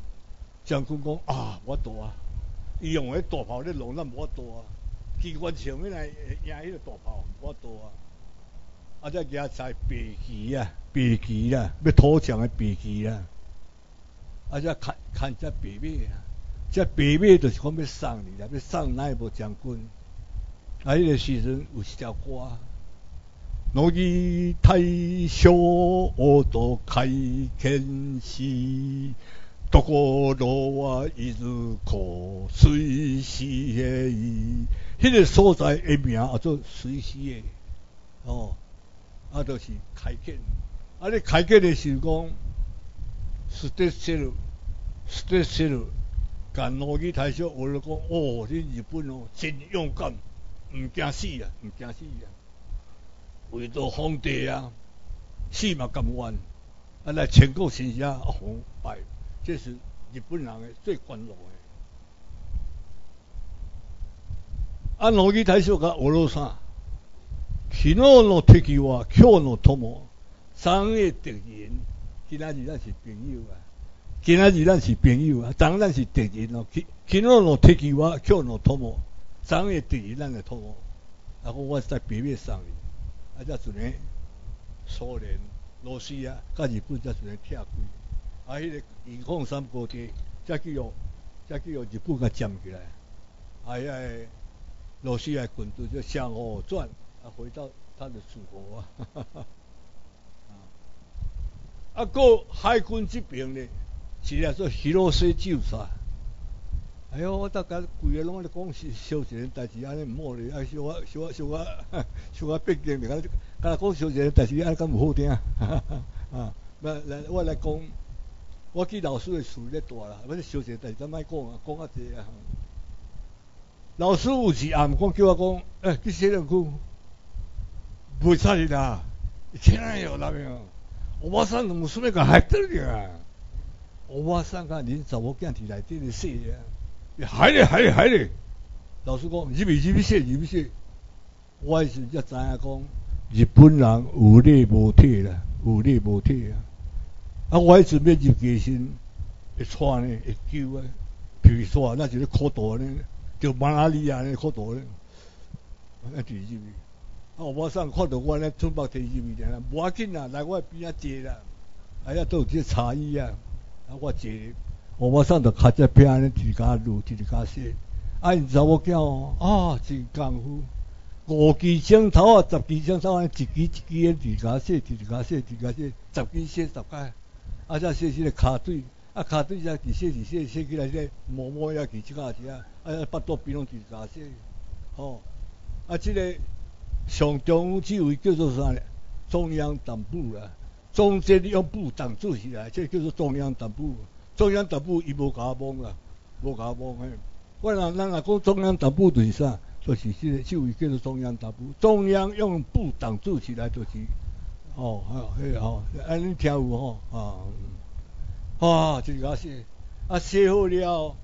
将军讲啊，我到啊。伊用迄大炮咧弄，咱无法度啊！机关枪起来赢迄个大炮，无法度啊！啊，再加在白旗啊，白旗啊，要投降的白旗啊！啊，再看看这白马啊，这白马就是讲要送你啦，要送哪一部将军？啊，迄个时阵有一条歌：我以太小我都开天时。渡过罗啊，一日可随时的伊，迄个所在的名叫做随时的哦，啊，就是开垦。啊，你开垦的时讲，是得写了，是得写了，干罗伊太少，我就讲哦，你日本哦，真勇敢，唔惊死啊，唔惊死啊，为着皇帝啊，死嘛甘愿，啊来全国天下红白。这是日本人的最光荣的。啊，罗伊太少甲俄罗斯，昨日の敵は今日の友，昨日敌人，今仔日咱是朋友啊！今仔日咱是朋友啊！昨咱是敌人哦。昨昨日の敵は今日の友，昨日敌人咱的友。然后我在北面上面， 啊，这阵呢，苏联、罗斯啊，甲日本这阵呢拆开。啊！迄个二矿山高地，才叫用，才叫用日本甲占起来。啊！迄个罗西亚军队就向后转，啊，回到他的祖国啊！啊，过海军这边呢，是来做希罗西救杀。哎呦，我大家规个拢咧讲是小钱代志，安尼唔好咧，啊，小啊小啊小啊 小啊毕竟，你看，刚才讲小钱代志，安尼咁唔好听啊！啊，来来，我来讲。我记老师的厝咧大啦，我咧小姐，但是咱莫讲啊，讲啊济啊。老师有时暗讲叫我讲，诶，去写两句，不差你啦。天啊哟，那边，我马上怎么说那个还得了啊？我马上看恁查某囝伫内底咧写啊，还咧还咧还咧。老师讲，入咪入咪写入咪写。我是才知影讲，日本人有理无体啦，有理无体啊。啊！我迄阵要入家身，会喘呢，一救啊，譬如说，那就是苦大呢，就马拉利亚呢苦大呢，啊，就入去。啊，我上看到我咧，春北提入去啦，无要紧啦，来我边仔坐啦，哎呀，都有些差异啊。啊，我坐，我上就卡只片咧，自家录，自家写。啊，你知我囝啊，真功夫，五支枪头啊，十支枪头啊，一支一支咧，自家写，自家写，自家写，十支写十解。啊！再写起个卡队，啊卡队再写写写写起来咧，摸摸呀，其即下子啊，啊巴肚边拢自家写，吼！啊，即个上中即位叫做啥咧？中央党部啦，中间用部党主席来，即叫做中央党部。中央党部伊无甲我帮啦，无甲我帮嘿。我若咱若讲中央党部就是啥？就是即个即位叫做中央党部。中央用部党主席来就是。哦，好，嘿，好，安尼听有吼，啊，啊，就个写，啊写好了，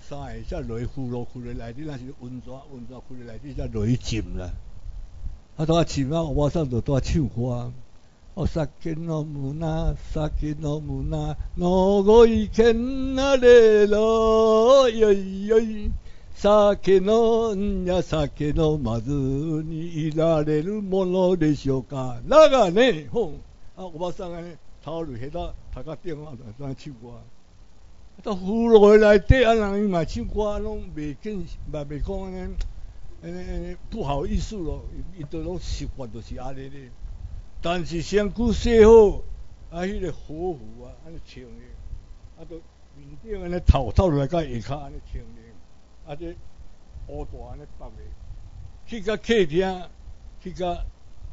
三下才落雨落去咧内底，那是温泉，温泉去咧内底才落去浸啦。啊，拄啊浸啊，我上头拄啊唱歌，お酒飲むな、酒飲むな、のごい見なれろ、よいよい。酒飲んや酒飲まずにいられるものでしょうか。だがね、ほあおばさんがね、タオルへだ、たかってんわ、なちゅうわ。あと、風呂へいて、あの、今、ちゅうわの、べけん、ばべこんねん、えー、不好意思ろ、一度の仕とし、あれで、但是身躯洗好，啊，迄个火壶啊，安尼穿咧，啊，都面顶安尼头透落来，甲下骹安尼穿咧，啊，这乌大安尼放咧，去甲客厅，去甲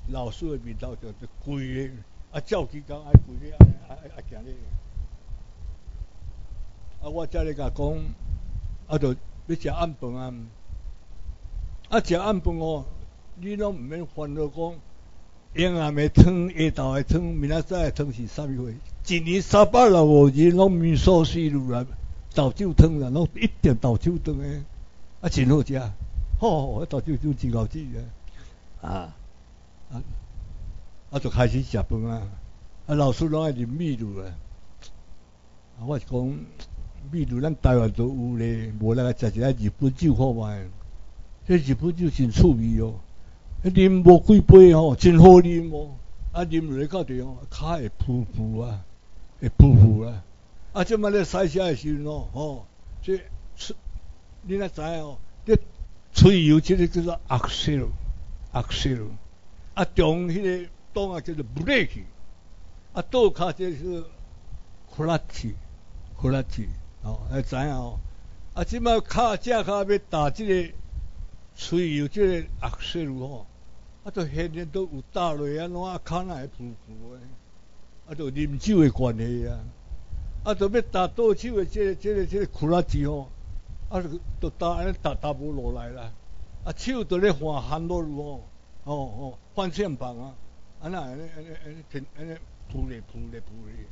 老师的面头就就跪咧，啊，照起讲爱跪咧，啊啊啊行咧。啊，我才咧甲讲，啊，着要食暗饭啊，啊，食暗饭哦，你拢毋免烦恼讲，阴暗的汤、下昼的汤、明仔载的汤是啥物货？一年三百六十五日拢面素四路啦，豆酒汤啦，拢一定豆酒汤诶，啊，真好食，吼，豆酒汤真好食诶，啊，啊，啊，就开始食饭啊，啊，老师拢爱啉米露啊，啊，我是讲。米露咱台湾都有咧，无来个食一下日本酒好卖。迄日本酒真趣味哦，啉无几杯吼，真好啉哦。啊，啉落去到地方，骹会噗噗啊，会噗噗啊。啊，即摆咧洗车诶时阵哦，吼，即吹，你若知影哦，这吹油即个叫做压塞，压塞。啊，中迄个档啊叫做 brake，啊，倒骹即是 clutch，clutch。哦，会知影哦。啊，即摆骹正骹要打即个吹油，即个压塞路吼，啊，都现在都有打落啊，拢啊骹那会浮浮的。啊，都啉酒的关系啊。啊，都要打倒手的，即个即个即个苦拉子吼，啊，都打安尼打打无落来啦。啊，手都咧换 handle 路吼，哦哦，换线棒啊，啊那安尼安尼安尼停安尼扑咧扑咧扑咧。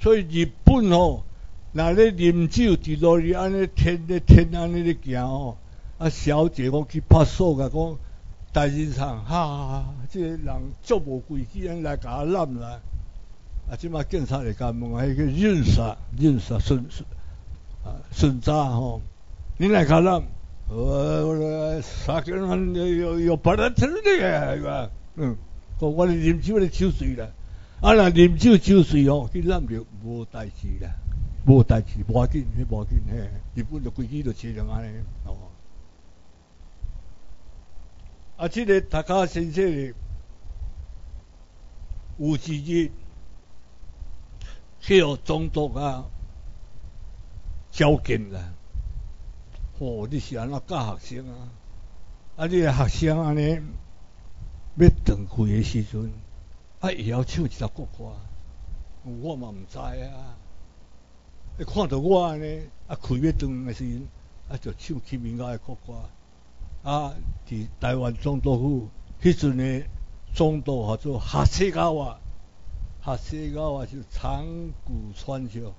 所以日本吼。那咧啉酒，伫落去安尼天咧天安尼咧行吼，啊小姐我去拍手啊讲，大人场哈，即个人足无规矩，安来甲我揽啦。啊，即马警察来甲问，迄个认杀认杀孙啊孙渣吼，你来甲揽？我我杀个人有有把他吃的个，嗯，我我啉酒咧酒醉啦，啊那啉酒酒醉吼，去揽着无代志啦。无代志，无要紧，迄无要紧，嘿，日本就规矩就这样安尼，哦。啊，即个大家先生的有时日去互总督啊交见啦，哦，你是安怎教学生啊？啊，你学生安尼要断开的时阵，啊，会晓唱一首国歌，我嘛毋知啊。一看到我安尼，啊，开要断的时阵，啊，就唱起民歌的国歌。啊，伫台湾总督府，迄阵呢总督叫做哈西高瓦，哈西高瓦是长谷川桥，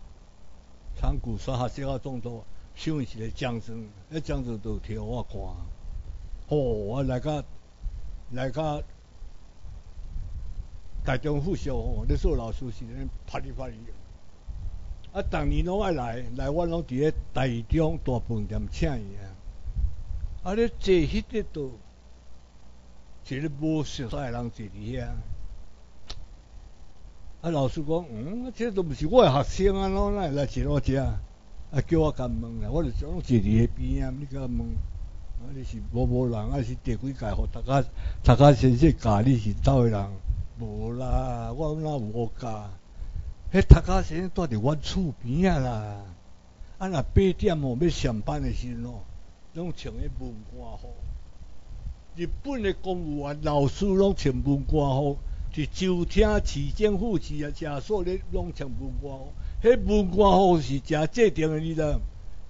长谷川哈西高总督，上面是个将军，迄将军都替我看。哦，我来甲来甲台中附小吼，那时候老师是咧拍哩拍哩。啊，逐年拢爱来，来我拢伫咧台中大饭店请伊啊。啊，咧坐迄个都，一个无熟悉诶人坐伫遐。啊，老师讲，嗯，这都毋是我诶学生啊，拢来来坐我遮，啊，叫我甲问啦，我就拢坐伫迄边啊，你甲问，啊，你是无无人，啊是第几届互大家，大家先说教你是倒位人？无啦，我哪有教？迄读家先生住伫阮厝边啊啦，啊若八点哦要上班的时哦，拢穿迄文官服。日本的公务员老师拢穿文官服，是就厅市政府是啊，社所咧拢穿文官服。迄文官服是诚制定的，你知？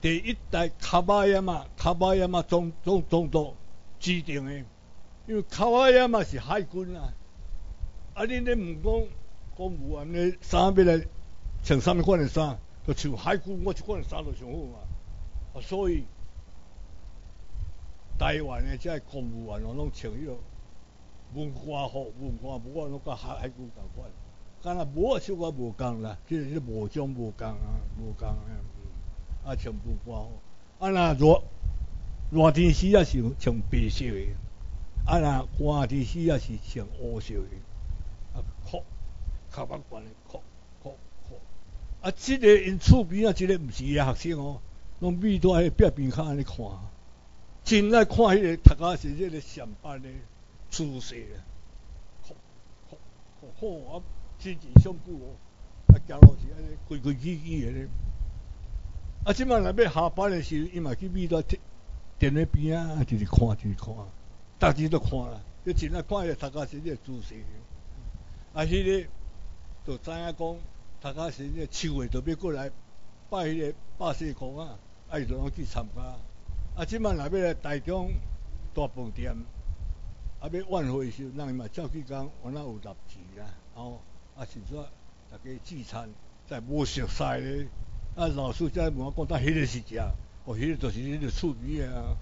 第一代卡巴亚嘛，卡巴亚嘛总总总督制定的，因为卡巴亚嘛是海军啊，啊恁咧毋讲。公务员的衫要来穿啥物款的衫？就穿海军我即款的衫就上好嘛。啊，所以台湾的这公务员哦，拢穿迄个文化服，文化服我拢甲海海军同款。敢若无啊，小可无共啦，即个无种无共啊，无共啊。啊，穿文官服。啊，若热热天时啊是穿白色的，啊，若寒天时啊是穿乌色的。啊，靠！卡板管的，靠靠靠，啊，即个因厝边啊，即个毋是伊学生哦，拢秘在迄壁边骹安尼看，真爱看迄个读啊是迄个上班的姿势啊，好，好，好，啊，真正上久哦，啊，行路是安尼规规矩矩的咧。啊，即摆若要下班的时，伊嘛去秘在电电边啊，就是看，就是看，逐日都看啦，就真爱看迄个读啊是迄个姿势。啊，迄个就知影讲，读啊是迄个秋月就要过来拜迄个百岁公啊，啊，伊就拢去参加。啊，即摆若要来台中大饭店，啊，要晚会时，人嘛照去讲，我那有入钱啦，哦，啊，是说大家聚餐，在无熟悉咧。啊，老师在问我讲，他迄个是啥？哦，迄个就是迄个厝边啊。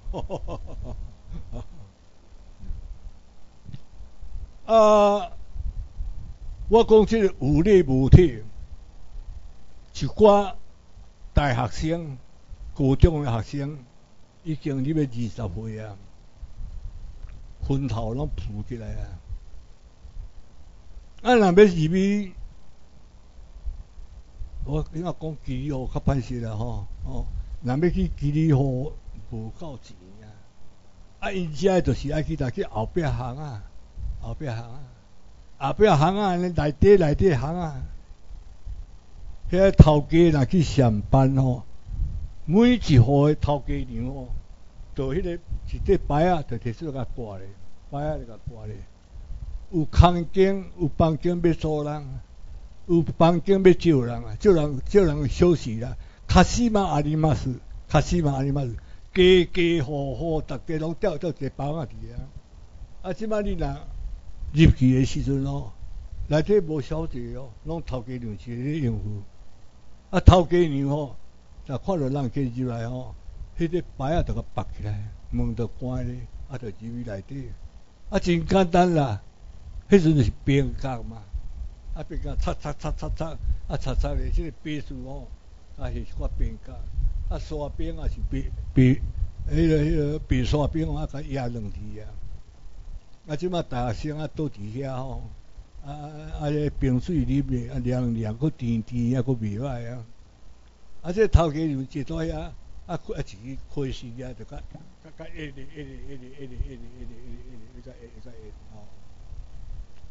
啊，我讲即个有理无体，一寡大学生、高中的学生，已经你要二十岁啊，昏头拢浮起来啊！啊，若要入去，我今仔讲机哦，较歹势啦吼。哦，若要去机里，无够钱啊！啊，因遮就是爱去大去后边行啊，后边行啊，后壁行啊，内底内底行啊。遐头家若去上班、哦，每一户头家娘、哦。就迄个一块牌啊，就摕出来甲挂咧，牌啊就甲挂咧，有空间有房间要租人。有房间要招人啊，招人招人休息啦。卡西玛阿里马斯，卡西玛阿里马斯，家家户户大家拢吊吊一个房啊伫啊。啊，即摆你若入去诶时阵哦，内底无小姐哦，拢头家娘是咧应付。啊，头家娘吼，若看到人家入来吼，迄个牌啊，就甲拔起来，门就关咧，啊，就入去内底。啊，真简单啦，迄阵是边角嘛。啊，边甲擦擦擦擦擦，啊擦擦咧，即个笔数哦，啊是发边角，啊刷边啊是笔笔，迄个迄个笔刷边啊，甲压两支啊。啊，即马大学生啊，倒伫遐吼，啊啊啊，冰水里面啊凉凉，佫甜甜啊，佫袂歹啊。啊，即头家就坐在遐，啊啊一支开始啊，就甲甲甲一哩一哩一哩一哩一哩一哩一哩一哩，甲一甲一吼。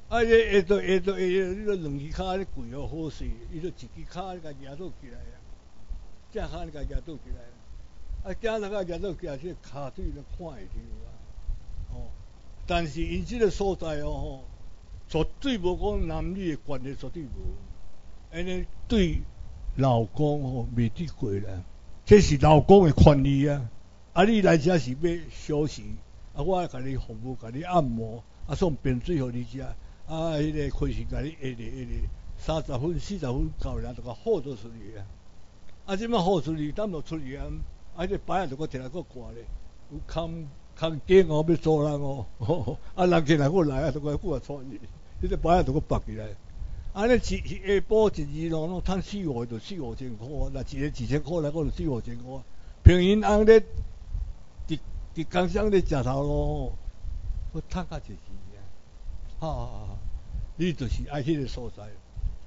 啊！伊下到下到下，你个两支骹咧跪哦，好势，伊就一支骹咧甲压倒起来啊，只骹咧甲压倒起来啊，加那个压倒起来，即骹腿咧看会着啊。哦，但是因即个所在哦吼，绝对无讲男女的关系，绝对无。安尼对老公吼未得过啦，这是老公的权利啊。啊，你来遮是要休息，啊，我甲你服务，甲你按摩，啊，送冰水互你食。啊，迄个开始甲你下咧下咧，三十分、四十分到了，就甲豁出去啊！啊，即摆豁出去，等落出去啊！啊，这摆啊，就搁摕来搁挂咧，有空空间哦，要做人哦，啊，人进来我来啊，就搁搁穿去，迄个摆啊，就搁绑起来。安，尼一下晡一日咯，拢趁四五就四五千箍，那一个二千箍来，我就四五千箍。平均按咧，伫伫工厂咧食头路，我趁甲一时。啊！你就是爱迄个所在，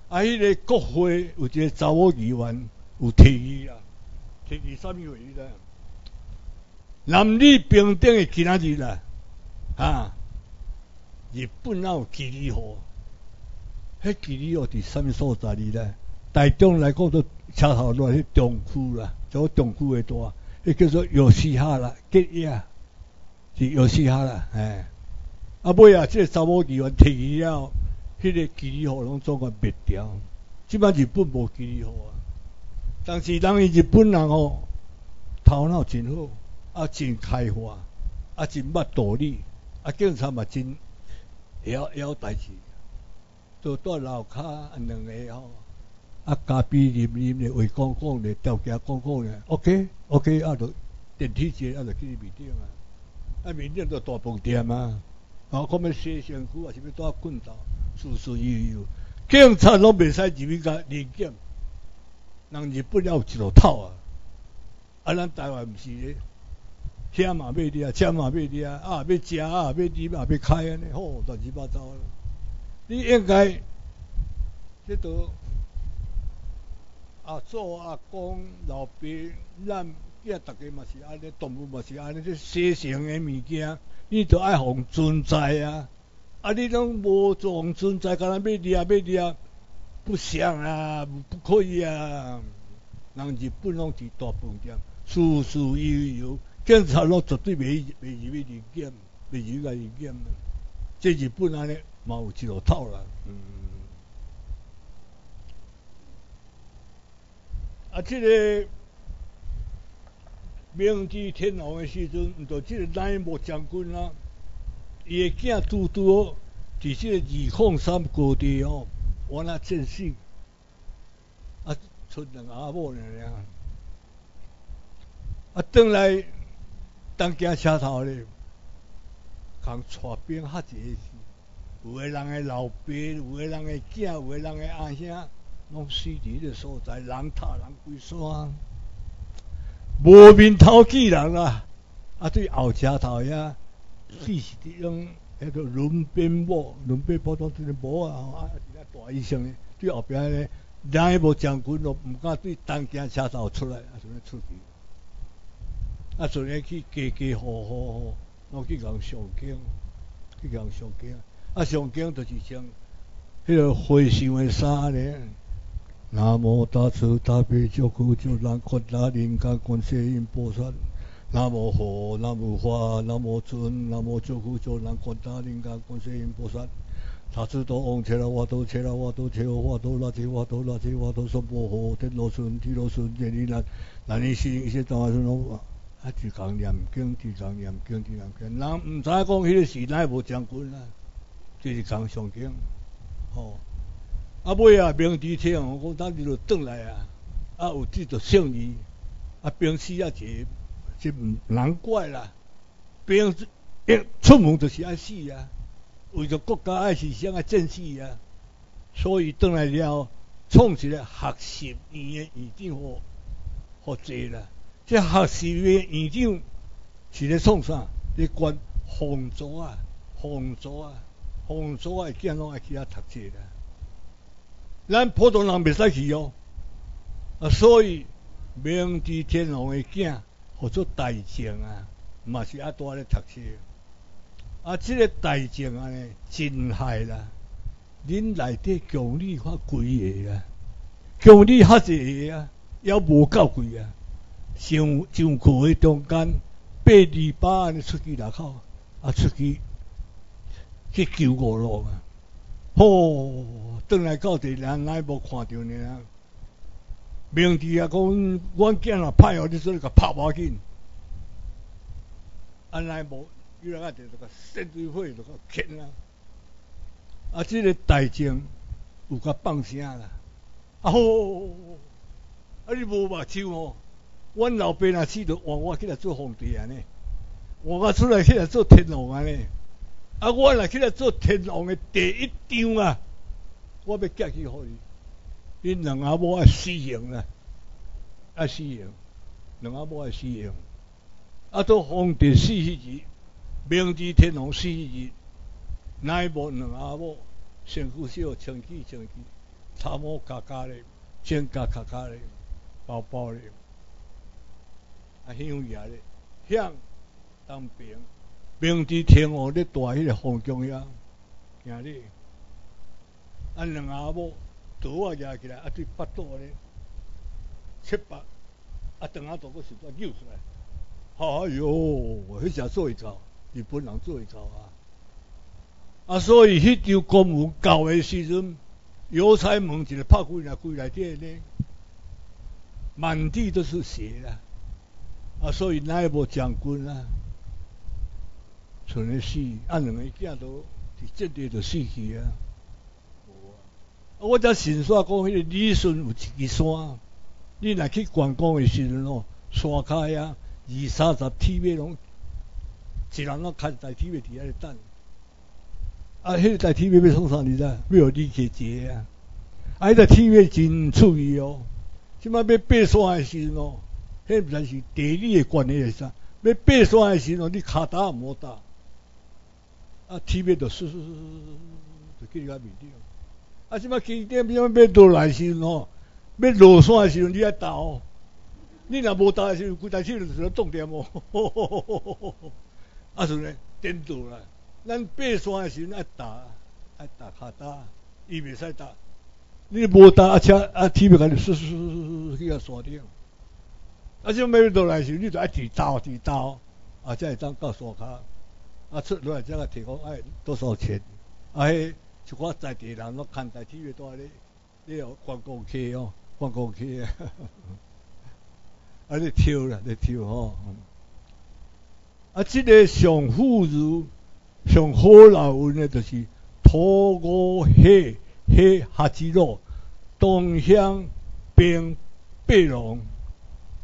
爱迄个国会有一个查某议员有提议啊，提议啥物话呢？男女平等的今仔日啦，啊！日本哪有基理河？迄基理河伫啥物所在哩咧？台中来讲都车头路迄中区啦，做中区诶大，迄叫做有嘻哈啦，吉野是有嘻哈啦，哎。啊，尾啊，即个查某议员提议了，迄个基理河拢总个灭掉。即摆日本无基理河啊，但是人伊日本人哦，头脑真好，啊真开化，啊真捌道理，啊警察嘛真晓晓代志，就到楼骹两个吼，啊咖啡啉啉咧，话讲讲咧，调价讲讲咧，OK OK，啊就电梯坐啊就去面顶啊，啊面顶就大饭店啊。啊，可要洗身躯，啊是要带棍刀，事事悠悠。警察拢袂使入去甲临检，人日本要一路套啊！啊，咱台湾毋是咧，车嘛买滴啊，车嘛买滴啊，啊要食啊，要啉啊，要开安尼，吼乱七八糟。你应该，这都阿祖阿公老爸，咱囝大家嘛是安尼，动物嘛是安尼，这生成的物件，你着爱互存在啊！啊，你拢无做存在，干那要掠要掠，不想啊，不可以啊！人日本拢是大饭店，事事悠悠，警察拢绝对袂袂入去人检，袂入来人检。这日本安尼嘛有一路套啦。嗯。啊，这个明治天皇的时阵，毋就这个乃木将军啊，伊的囝拄拄伫这个二矿山高地哦，完了战死，啊，出两个阿某尔尔，啊，转来当家车头咧，共带兵吓一个，有个人的老爸，有个人的囝，有个人的阿兄。拢死伫个所在，人踏人归山，无面头见人啊！啊，对后车头呀，死是伫种迄个轮边帽，轮边帽当这个帽啊，啊，大医生咧，对后边咧，两个无将军咯，毋敢对当家车头出来，啊，就咧出去，啊，就咧去家家户户，我去共上京，去共上京，啊，上京就是像迄个和尚的衫咧。南无大慈大悲救苦救难广大灵感观世音菩萨。南无佛，南无法，南无尊，南无救苦救难广大灵感观世音菩萨。大慈多王切拉瓦多切拉瓦多切拉瓦多拉切瓦多拉切瓦多娑婆诃，天罗孙地罗孙揭利难，难尼西一切障碍孙罗。啊，就讲念经，就讲念经，就念经。人毋知讲迄个时代无将军啊，就是讲上经，吼。啊，尾啊，明治天皇讲，咱就转来啊，啊，有这个胜利，啊，兵死啊，这这难怪啦，兵一出门就是爱死啊，为着国家爱牺牲啊，正死啊，所以转来了，创一个学习院的院长好，好做啦。这学习院院长是咧创啥？咧管皇族啊，皇族啊，皇族啊，囝拢爱去遐读册啦。咱普通人袂使去哦，啊，所以明治天皇的囝，或做大将啊，嘛是阿多咧读书，啊，即个大将啊呢，真害啦，恁内底宫里发几个啊？宫里较济个啊，也无够贵啊，上上课的中间八二八安尼出去外口，啊，出去去救五路啊。吼，转来到地，人来无看到呢。明治啊，讲阮囝若歹哦，你说甲拍无紧。啊，乃无，伊来啊，就个生水火，就个牵啊。啊，即个大将有甲放声啦。啊吼，啊你无目睭哦？阮老爸若死着，换我起来做皇帝安尼，换我出来起来做天皇安尼。啊！我来起来做天王的第一张啊！我要嫁去互伊，因两阿母啊死刑啊，爱死刑，两阿母啊死刑。啊，都皇帝死迄日，明治天皇死迄日，乃无两阿母身躯小清气清气，头毛嘎嘎的，肩胛卡卡的，包包的，啊，香牙的，向当兵。明知天皇咧大迄个皇宫呀，行咧，啊两阿母刀啊举起来，啊对八刀咧，七八，啊等下都个时阵救出来，哎哟，迄只做一招，日本人做一招啊，啊所以迄张公文到的时阵，邮差门一个拍开来，开来底咧，满地都是血啊，啊所以那一部将军啊。剩个死，啊两个囝都伫这地就死去啊！啊，我则神说讲，迄个李顺有一支山，你若去观光的时阵哦，山骹啊，二三十铁马拢，一人拢开台铁马伫遐咧等。啊，迄个台铁马要创啥？你知？要李克节啊！啊，迄个铁马真趣味哦。即摆要爬山的时阵哦，迄毋是地理的关系啥？要爬山的时阵，你骹踏毋好踏。啊，铁马就嗖嗖嗖嗖嗖就去你遐面顶。啊，即摆起点，要要倒来时吼，要落山的时阵，你爱投。你若无投的时阵，规台车就重点哦。啊，是呢，颠倒啦。咱爬山的时阵爱踏，爱踏脚踏，伊袂使踏。你无踏啊车啊，铁要甲你嗖嗖嗖嗖去个山顶。啊，即要落来时，你就爱提刀提刀，啊，才会当到山骹。啊，出落来才个提讲爱多少钱？啊，迄一寡在地人拢看台铁越多咧，你有观光客哦，观光客啊，啊，你抽啦，你抽吼。啊，即个上富裕、上好老运的，就是土五黑黑下之路，东乡边八龙，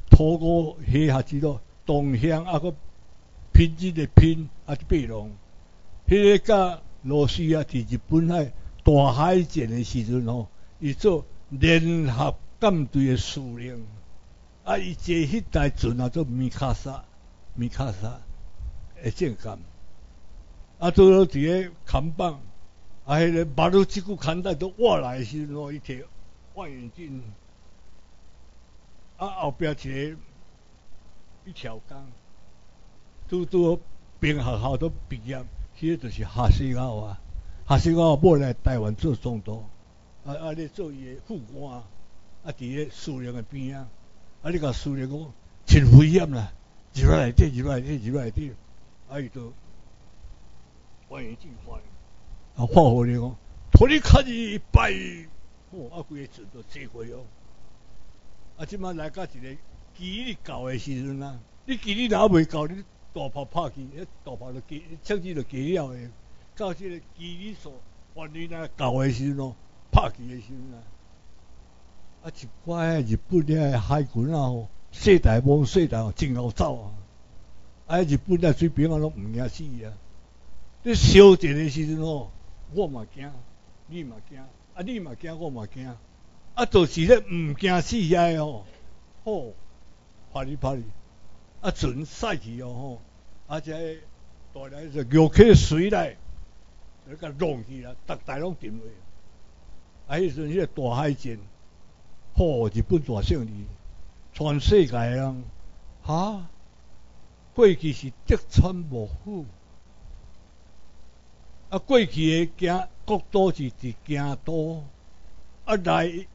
土五黑下之路，东乡啊个拼字的拼。啊，八龙，迄个甲罗西亚伫日本海大海战的时阵吼，伊做联合舰队的司令，啊，伊坐迄台船啊做米卡萨，米卡萨的战舰，啊，做了伫个扛棒，啊，迄个马路即股扛带都挖来时阵吼，伊摕望远镜，啊，后壁一个一条钢，拄拄。兵学校都毕业，迄个就是哈西奥啊，哈西奥要来台湾做总督，啊啊，你做伊的副官，啊伫咧苏联的边啊，啊你甲苏联讲，真危险啦，入来底，入来底，入来底，啊伊就欢迎进发，啊发号你讲，托你卡一拜，哦啊规个船都坐过哦，啊即摆来到一个基地搞的时阵啊，你基地若未搞你。大炮拍去，迄大炮就机，枪支就机了诶。到即个基地所，原来那搞诶时阵，拍去诶时阵啊，啊一块日本咧海军啊吼，四大帮四大真好走啊！啊日本咧水兵啊拢毋惊死啊！你烧战诶时阵吼，我嘛惊，你嘛惊，啊你嘛惊，我嘛惊，啊就是咧毋惊死遐吼，好，拍你拍你。啊，船驶去哦吼，啊且大来就游客水来，就甲弄去啦，逐台拢沉落。啊，迄阵迄个大海战，吼，日本大胜利，全世界人哈，过去是德川幕府，啊，过去的京国都是伫京都，啊来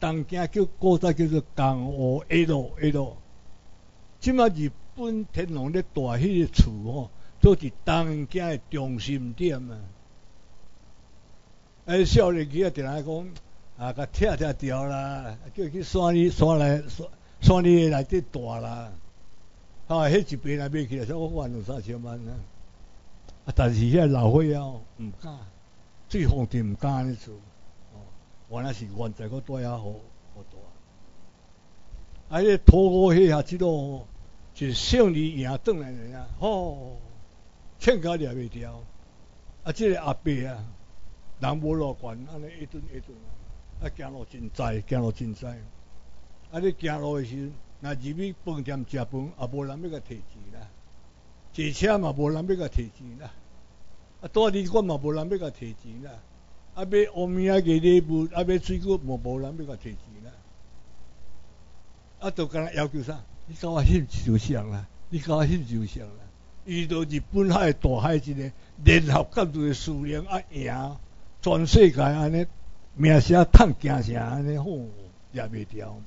东京叫古早叫做江户一路一路。即马日本天皇咧大迄个厝吼，都是东京的中心点啊！哎，少年时啊，定来讲啊，甲拆拆掉啦，叫去山里山来山山里内底住啦。啊，迄一边来买起来，才我万两三千万啊！啊，但是遐老岁仔毋敢，最皇帝毋敢安尼做。哦，原来是原在个带遐好。啊！迄土五迄下即落，是胜利赢转来个啊！吼，欠家掠袂掉。啊，即个阿伯啊，人无偌悬，安尼一顿一顿啊，啊，行路真载，行路真载。啊，你行路诶时阵，若入去饭店食饭，也无人要甲摕钱啦。坐车嘛，无人要甲摕钱啦。啊，住旅馆嘛，无人要甲摕钱啦。啊，买乌面啊，个礼物，啊，买水果，无无人要甲摕钱啦。啊，都跟他要求啥？你甲我翕就像啦，你甲我翕就像啦。遇到日本海大海一个联合舰队的司令啊赢，全世界安尼名声叹惊声安尼吼也袂掉。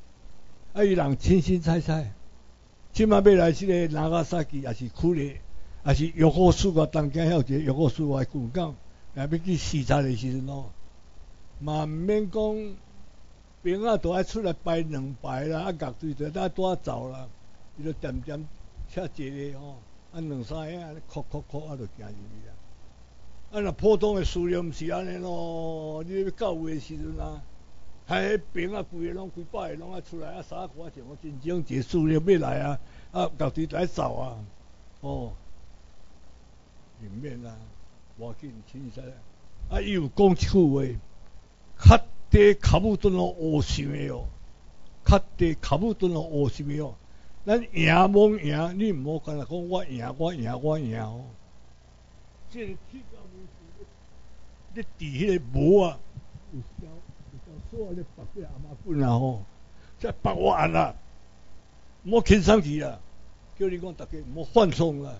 啊，伊人清清彩彩，即马要来即个哪个赛季也是苦咧，也是约好输个东京遐个约好输个古港，也要去视察的时阵咯，嘛毋免讲。兵啊，都爱出来摆两排啦，啊，乐队就在多走啦，伊就点点车坐咧吼，啊，两三个安尼，哭哭哭啊，就行入去啊。啊，若普通的数量毋是安尼咯，你到位时阵啊，迄兵啊，规个拢规百个拢爱出来啊，三块钱我真正一个数量要来啊，啊，乐队来走啊，哦，里面啊，我紧清楚啊，伊有讲一句话，较。地卡布顿咯，乌想的哦，卡地卡布顿咯，乌想的哦。咱赢无赢，你毋好干那讲我赢，我赢，我赢哦。这个铁甲无是，你伫迄个无啊，有消所有的白纸阿妈本啊吼，这白完啦，莫轻生去啦，叫你讲大家莫放松啦，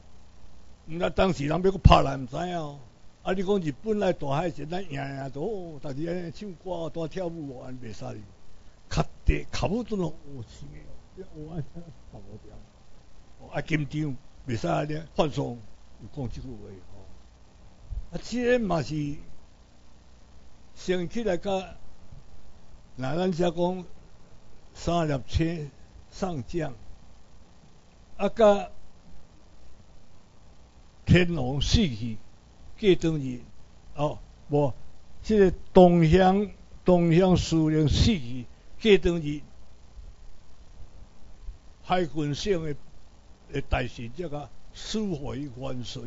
毋知当时人要搁拍来毋知影。啊！你讲日本来大海时，咱赢赢都，但是安尼唱歌、多跳舞，安袂使。卡地卡不都拢有钱诶，我安怎放无掉？啊，紧张袂使安尼放松，有讲即句话吼。啊，即个嘛是想起来甲，那咱遮讲三粒车上将，啊，甲天龙四去。过当日哦，无，即个东乡东乡司令死去，过当日海军省的的大使这个收回元帅，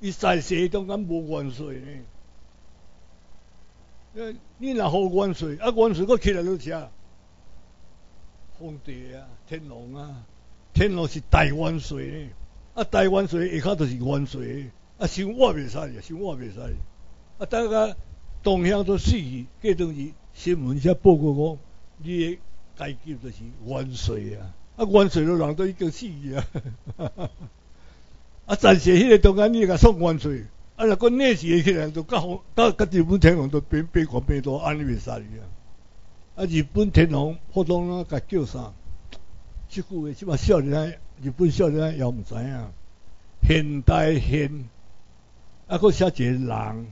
伊在世中敢无元帅呢？呃，你若好元帅，啊元帅佫起来做啥？皇帝啊，天龙啊，天龙是大元帅呢，啊大元帅下骹就是元帅。啊，生活袂使呀，生活袂使。啊，大家东乡都死去，过当时新闻才报告讲，你的阶级就是元帅啊。啊，元帅都人都已经死去啊。啊，暂时迄个当间你甲送元帅，啊，若讲内时起来，就甲甲甲日本天皇都变变狂变多，安尼袂使啊。啊，日本天皇普通啊，甲叫啥？即句话，即嘛少年仔，日本少年仔也毋知影。现代现。啊，佫写一个人，啊，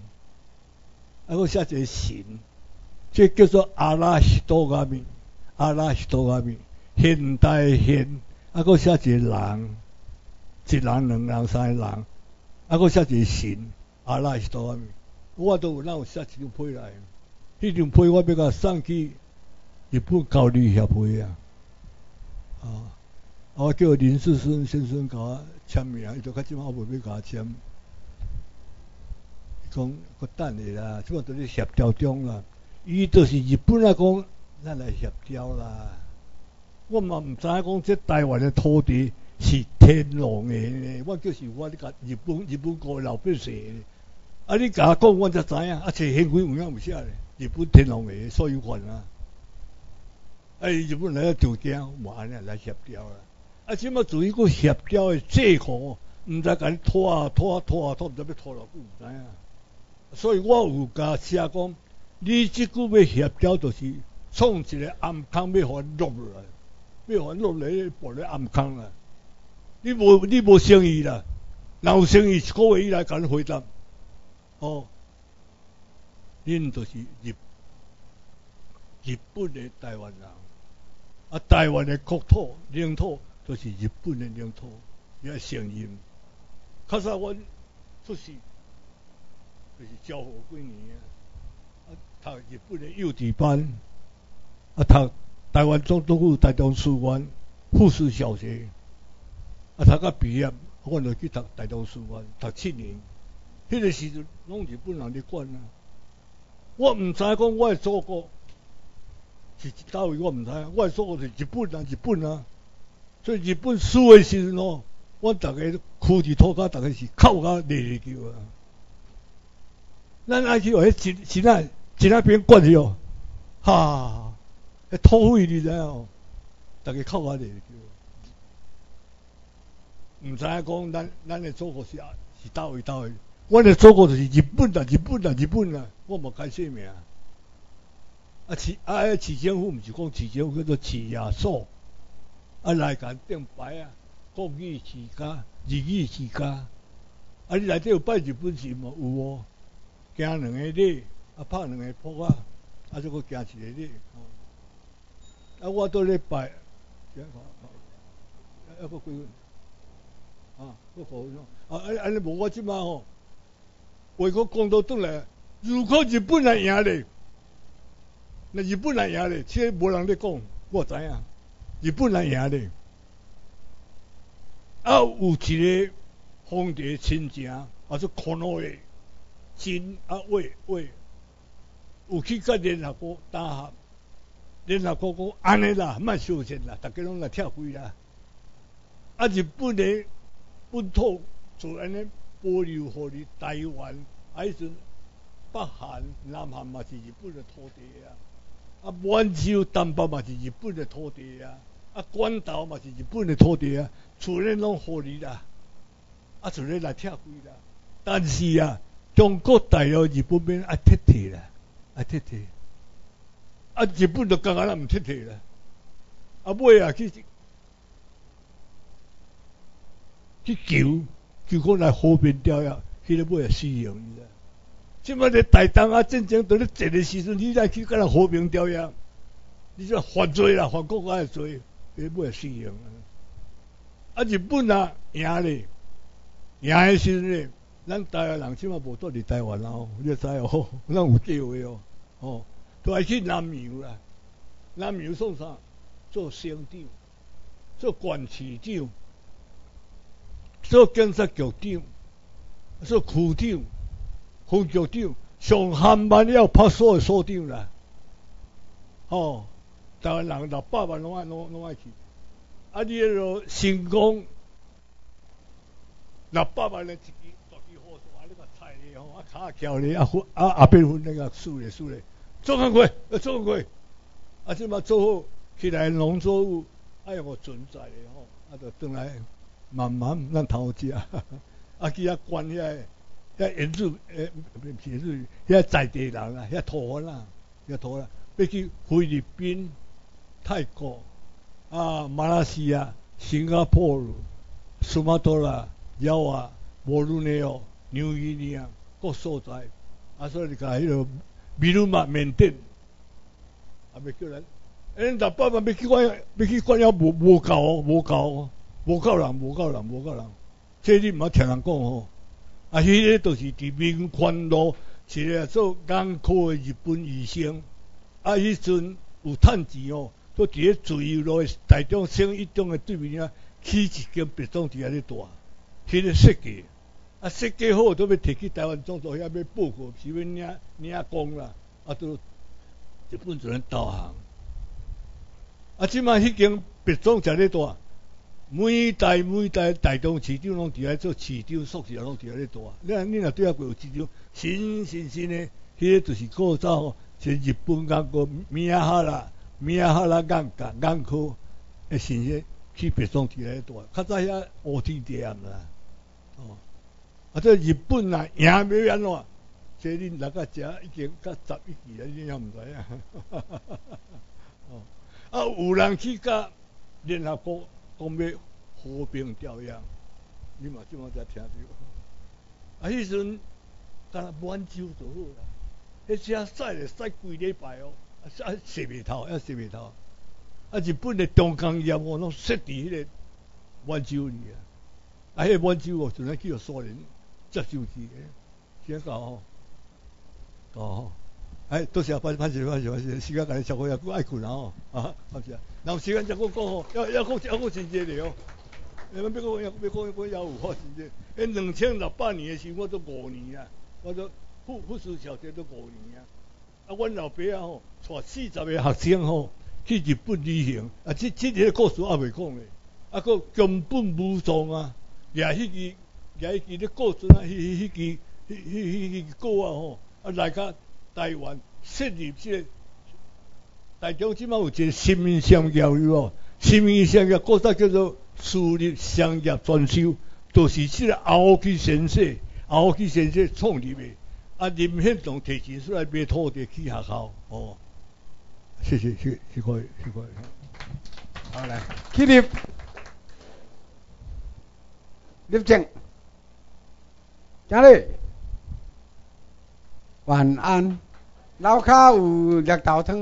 佫写一个神，这叫做阿拉西多阿弥，阿拉西多阿弥，现代现，啊，佫写一个人，一人、两人、三个人，啊，佫写一个神，阿拉西多阿弥，我都有哪有写一张批来，迄张批我要甲送去日本教育协会啊，啊，我叫林世顺先生甲我签名，伊就较即马未要甲我签。讲个等下啦，即个都是协调中啦。伊就是日本来讲，咱来协调啦。我嘛毋知影讲，这台湾的土地是天龙的，我就是我你甲日本日本国老百姓。啊，你甲我讲，我才知影。啊，且宪规有影有写咧，日本天龙的所有权啊。哎，日本来条件，无安尼来协调啦。啊，即么做一个协调的借口，毋知甲你拖啊拖啊拖啊拖，毋知要拖偌久，毋知影。所以我有甲写讲，你即句要协调，就是创一个暗坑要互落来，要互落来步咧暗坑啊！你无你无生意啦，若有生意一个月以来甲你回答，哦，恁就是日日本的台湾人，啊，台湾的国土领土就是日本的领土，要承认。确实我出世。就是教我几年啊，啊，读日本的幼稚班，啊，读台湾总督府台东书院附属小学，啊，读到毕业，我就去读台东书院读七年。迄个时阵，拢日本人咧管啊。我毋知讲我的祖国是倒位，我毋知影。我的祖国是日本啊，日本啊。所以日本输的时阵哦，我逐个裤子脱甲，逐个是哭甲立立叫啊。咱爱去学迄钱钱啊，钱啊变惯去哦，哈，迄土匪你知影？逐个靠我哋叫，毋知影讲咱咱的祖国是啊是倒位倒位，阮的祖国就是日本啊，日本啊，日本啊，我无改姓名。啊，市啊，市政府毋是讲市政府叫做市亚所，啊来间顶牌啊，国语世家、日语世家，啊，你内底有拜日本神无？有哦。行两个礼，啊拍两个扑啊，啊再搁行一个礼，啊我都咧拜，啊啊搁几分，啊搁五分钟，啊安安尼无我即马吼，为国讲到转来，如果日本来赢咧，那日本来赢咧，其实无人咧讲，我知影，日本来赢咧，啊有一个皇帝亲情，啊是可能的。真啊喂喂，有去甲联合国打合，联合国讲安尼啦，莫收钱啦，大家拢来跳开啦。啊，日本的本土就安尼保留互你台湾，啊，迄阵北韩、南韩嘛是日本的土地啊，啊，满洲、东北嘛是日本的土地啊，啊，关岛嘛是日本的土地啊，厝咧拢互你啦，啊，厝咧来拆归啦，但是啊，中国大陆日本边啊撤退啦，啊撤退，啊，日本就刚刚人唔撤退啦，啊，尾啊去去求求讲来和平条约，迄个尾啊死用你知？即摆咧大东啊战争伫咧坐诶时阵，你再去甲人和平条约，你就犯罪啦，犯国家诶罪，迄尾啊死用啊！啊，日本啊赢咧，赢诶时阵咧，咱台湾人即摆无住伫台湾哦，你知哦，咱有计划哦，哦，都爱去南洋啦，南洋做啥？做省长，做管市长，做警察局长，做区长。副局长上汉万要拍所的所长啦，哦，台湾人六百万拢爱拢拢爱去，啊，你迄个成功六百万的一，个菜咧吼，啊卡桥咧，啊啊啊变分那个输咧输咧，做工过，要做工过，啊即马做好起来农作物爱有存在的吼，啊就转来慢慢咱投资啊，啊去遐管遐。遐原住诶，不是原住遐在地人啊，遐土啦，遐土啦，要去菲律宾、泰国啊、马来西亚、新加坡、苏马托拉、亚瓦、摩鲁内奥、纽伊尼亚所在，啊，所以你讲迄个秘鲁嘛、缅甸，啊，要叫人，诶，六百万要去管，要去管，要无无够，无够，无够人，无够人，无够人，这你毋好听人讲吼。啊，迄个都是伫民权路一个做港口的日本医生，啊，迄阵有趁钱哦，都伫咧自由路台中省一中的对面啊，起一间别庄伫遐咧住，迄个设计，啊，设计好都要摕去台湾总督遐要报告，是要领领工啦，啊，都日本就能导航，啊，即卖迄间别庄在咧大。每代每代台中市长拢伫遐做市长，宿舍拢伫遐咧大。你，你若对遐过有市长，新新新的，迄个就是古早是日本港个米亚哈拉、米亚哈拉港港港口诶，新鲜去别庄伫遐咧大。较早遐乌天地暗啦，啊，这日本啊赢要安怎？这恁大家食已经甲十一记啊，你也毋知影。哦，啊，有人去甲联合国。讲要和平条约，你嘛即马才听着。啊，迄阵干满洲就好啦，迄车驶咧驶几礼拜哦，啊，洗袂透，啊，洗袂透。啊，日本的重工业务，拢设伫迄个满洲里啊。啊，迄满洲哦，阵来叫苏联接收去诶，先搞哦，哦。哎，多谢潘潘先生，潘先生，时间甲你超过也够爱困啊，啊，好谢。然后时间再讲讲吼，要要过要讲真济的哦。你们别讲要要讲讲要有好真济。诶，两千六百年的时，我都五年啊，我都副副书小姐都五年啊。啊，阮老爸啊吼，带四十个学生吼去日本旅行，啊，这这个故事也未讲咧。啊，个根本武装啊，也迄支也迄支咧故事啊，迄迄支迄迄迄歌啊吼，啊来甲。台湾设立这个台中，即马有一个新民商业有无？新民商业国早叫做私立商业专修，都是即个后期先生、后期先生创立的。啊，林献堂提钱出来买土地起学校，哦，谢谢，谢谢各位，谢各位。好来，起立，立正，家里晚安，楼卡有热头汤。